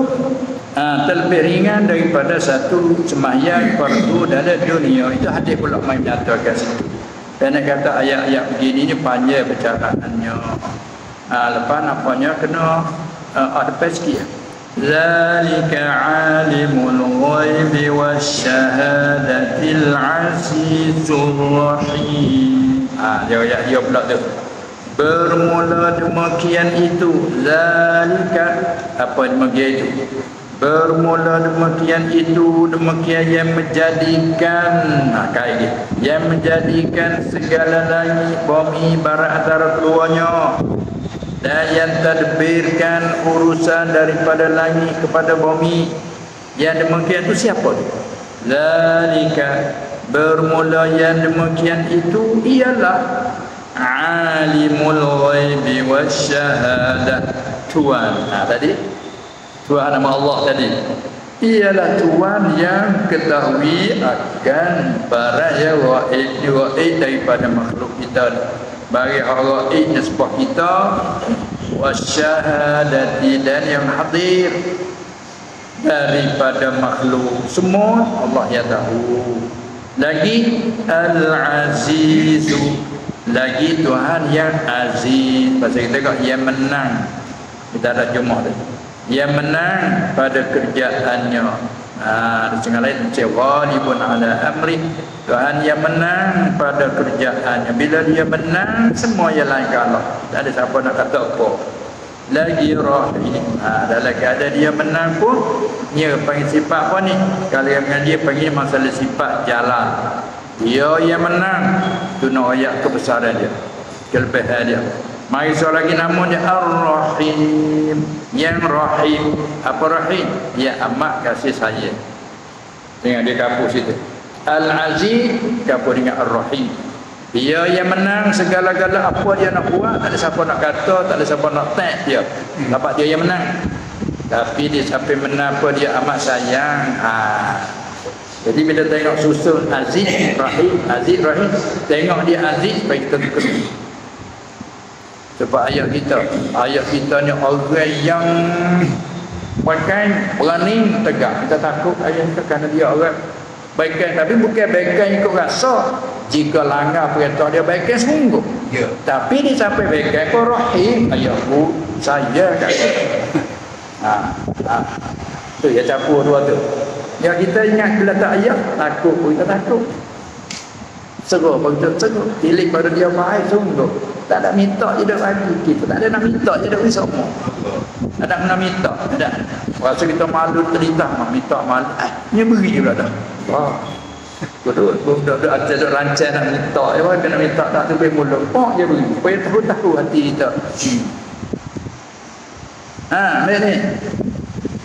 ha, terlebih ringan daripada satu sembahyang fardu dalam dunia. Itu hadis pula main nyatakan situ. Kena kata ayat-ayat begini ni panjang percakapannya. Ha, lepas nampaknya kena uh, ada page sikit. ذلك عالم الغيب والشهادة العزيز الرحيم ah dia ayat dia pula tu bermula demikian itu zalika apa demikian itu? Bermula demikian itu demikian yang menjadikan nah kayak gitu yang menjadikan segala langit bumi barat antara keluarnya dan yang tadbirkan urusan daripada langit kepada bumi. Yang demikian itu siapa zalika bermula yang demikian itu ialah alimul ghaibi wasyahadah tuan. Ha, tadi? Tuan nama Allah tadi. Ialah tuan yang ketahui akan barang yang gaib daripada makhluk kita bagi Allah ini sebuah kita wasyahadati dan yang hadir daripada makhluk semua Allah yang tahu. Lagi al-azizu lagi Tuhan yang aziz. Pasal kita kata yang menang. Kita ada jumlah yang menang pada kerjaannya. Ha, dengan lain macam ghalibun ala amri. Tuhan yang menang pada kerjaannya. Bila dia menang semua yang lain kalah. Tak ada siapa nak kata apa. Lagi rahim ha, ada lagi ada dia menang pun dia panggil sifat apa ni? Kalau yang dia panggil masalah sifat jalan dia yang menang. Tu nak ayat kebesaran dia. Kelebihan dia. Seorang lagi nama dia Ar-Rahim. Yang Rahim. Apa Rahim? Ya amat kasih saya. Dengan dia kapur situ. Al-Aziz kapur dengan Ar-Rahim. Dia yang menang segala-gala. Apa dia nak buat? Tak ada siapa nak kata Tak ada siapa nak tag dia. Dapat dia yang menang. Tapi dia sampai menang apa dia amat sayang. Ha. Jadi bila tengok susun Aziz Rahim Aziz Rahim Tengok dia Aziz Baik kita sebab ayat kita ayat kita ni orang yang pakai berani tegak. Kita takut ayat kita kerana dia orang baikkan tapi bukan baikkan ikut rasa. Jika langgar perintah dia baikkan sungguh. Ya. tapi dia sampai baikkan kau rahim ayat bu saya kat ha, ha. tu ya campur dua tu ya kita ingat bila tak ayat takut pun kita takut seru pun kita seru pilih pada dia baik sungguh tak ada minta je dah bagi kita tak ada nak minta je bagi semua tak ada nak minta tak ada rasa kita malu terita nak minta malu eh dia beri je pula dah wah Betul, budak budak ada duk rancang nak minta, ya kan nak minta tak tu mulut. Oh dia beri. Supaya tahu-tahu hati kita. Hmm. Ha, ni ni.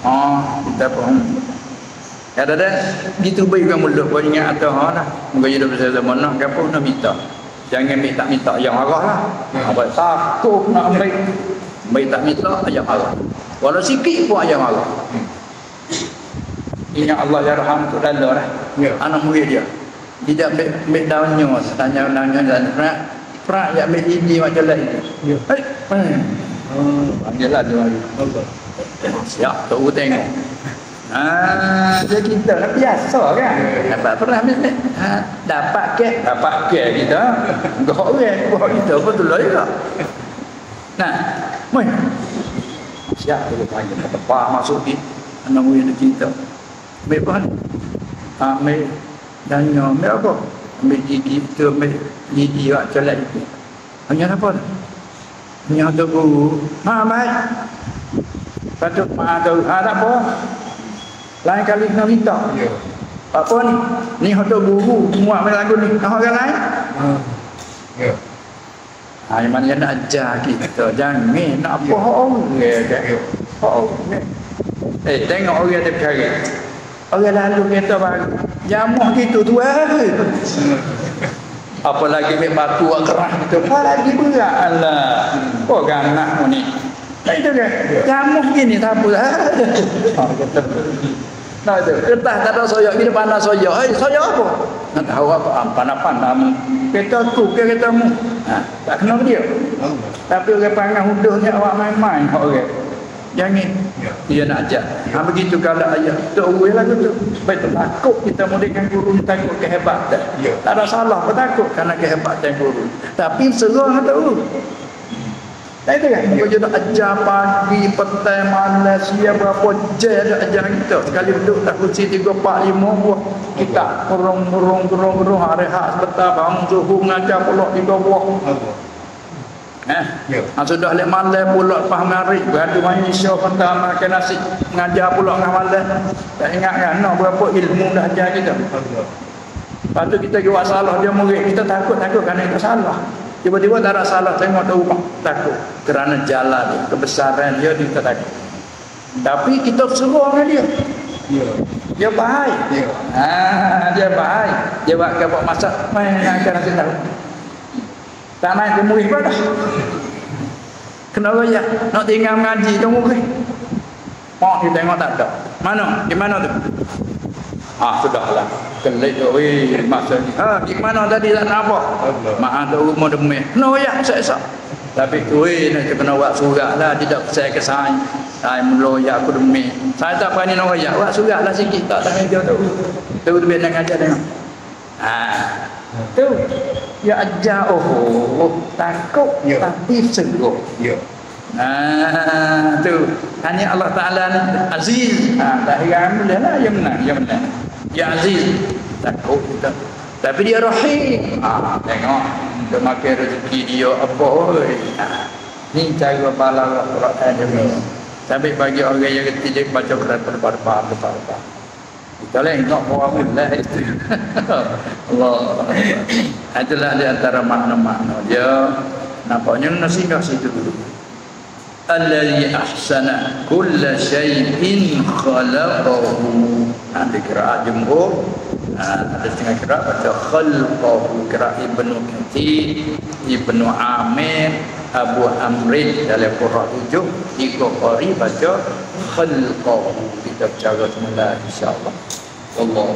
Oh, kita pun. Ya dah dah, gitu baik kan mulut kau ingat atau ha lah. Muka dia bersama mana, gapo nak minta. Jangan ambil tak minta yang marah lah. Apa takut nak ambil. Ambil tak minta ayam marah. Walau sikit pun ayam marah. Ingat Allah ya raham tu dala lah. Ya. Anak murid dia. Tidak ambil, ambil daunnya. Tanya daunnya dan perak. Perak yang ambil ini macam lain. Ya. Hei. Hmm. Panggil lah dia lagi. Siap. Tunggu tengok. Ah, dia kita nak biasa kan. Dapat pernah ni. Ha, dapat ke? Dapat ke kita. Enggak orang buat kita pun tu lah juga. Nah, mai. Siap dia panggil kata pa masuk ni. Anak murid kita. Mai apa? Ha, mai danyo, mai apa? Mai gigi tu, mai gigi wak celat itu. Hanya apa? Hanya tu guru. Ha, mai. Patut ma tu. Ha, tak apa. Lain kali kena minta. Ya. Apa ni? Ni hotel guru muat main lagu ni. Nah orang lain? Hmm. Ya. Ha, yang mana nak ajar kita? Jangan nak apa? Ya. orang ya. orang Eh tengok orang dia percaya Orang lalu kata baru. Jamuh gitu tu hari. Apalagi ambil batu keras gitu Apalagi berat? Allah Oh ganak ni. Tak itu kan Jamuh gini tak apa. Ha kata Nah itu, kertas tak ada soyak ni panas soyak. Eh, soyak apa? Nak tahu apa? Ah, panas-panas. Kereta tu ke kereta mu? Ha, tak kenal dia. Tapi orang panggil hudahnya awak main-main. Okay. Jangan. Ya. Dia nak ajar. Ha, begitu kalau ayat. Tu uwe lagu tu. Baik takut kita muridkan guru takut kehebatan. Ya. Tak ada salah pun takut kerana kehebatan guru. Tapi serah tu. Tak itu kan? Je nak ajar pagi, petang, malam, siap berapa je ada ajar kita. Sekali duduk tak kursi tiga, empat, lima buah. Kita kurung, kurung, kurung, kurung. Hari hak sebentar, bangun suhu, ngajar pulak tiga buah. Eh? Ya. Ha, sudah lek malam pula faham hari beradu main isya petang makan nasi ngajar pula dengan malam tak ingat kan no, berapa ilmu dah ajar kita lepas tu kita buat salah dia murid kita takut takut kerana itu salah Tiba-tiba tak ada salah tengok tahu takut kerana jalan kebesaran dia kita takut. Tapi kita suruh dengan dia. Ya. Dia baik. Ya. Ha, dia baik. Dia buat ke buat masak main akan nanti tahu. Tak naik ke murid pada. Kenapa ya? Nak tinggal mengaji tu murid. Mau dia tengok tak ada. Mana? Di mana tu? Ah sudahlah. Kelik oi masa ni. Ha di mana tadi tak nak apa? Mak ada rumah demi. No ya saya sak. Tapi oi nak kena buat surat lah tidak saya ke saya. Saya mula ya aku demi. Saya tak berani nak ya buat surat lah sikit tak tangan dia tu. Tu tu biar nak ajar tengok. Ha. Tu. Ya ajar oh, takut ya. tapi segut. Ya. Ah tu. Hanya Allah Taala Aziz. Ah tak heran lah yang menang, yang menang. Ya Aziz Takut kita Tapi dia Rahim. Ha, Tengok Dia makan rezeki dia Apa oi ha. Ni cara bala Al-Quran dia Tapi bagi orang yang Dia baca Quran berbar-bar Kita lain Nak buat mulai itu Allah. Itulah di antara makna-makna dia. Nampaknya nasi kasih itu dulu. Alladhi ahsana kulla syai'in khalaqahu. Nanti kira jumhur Ada setengah kira baca khalqahu Kira Ibnu Kathir Ibnu Amir Abu Amrin dalam Qur'an tujuh Tiga kari baca khalqahu. Kita bercara semula insyaAllah Allah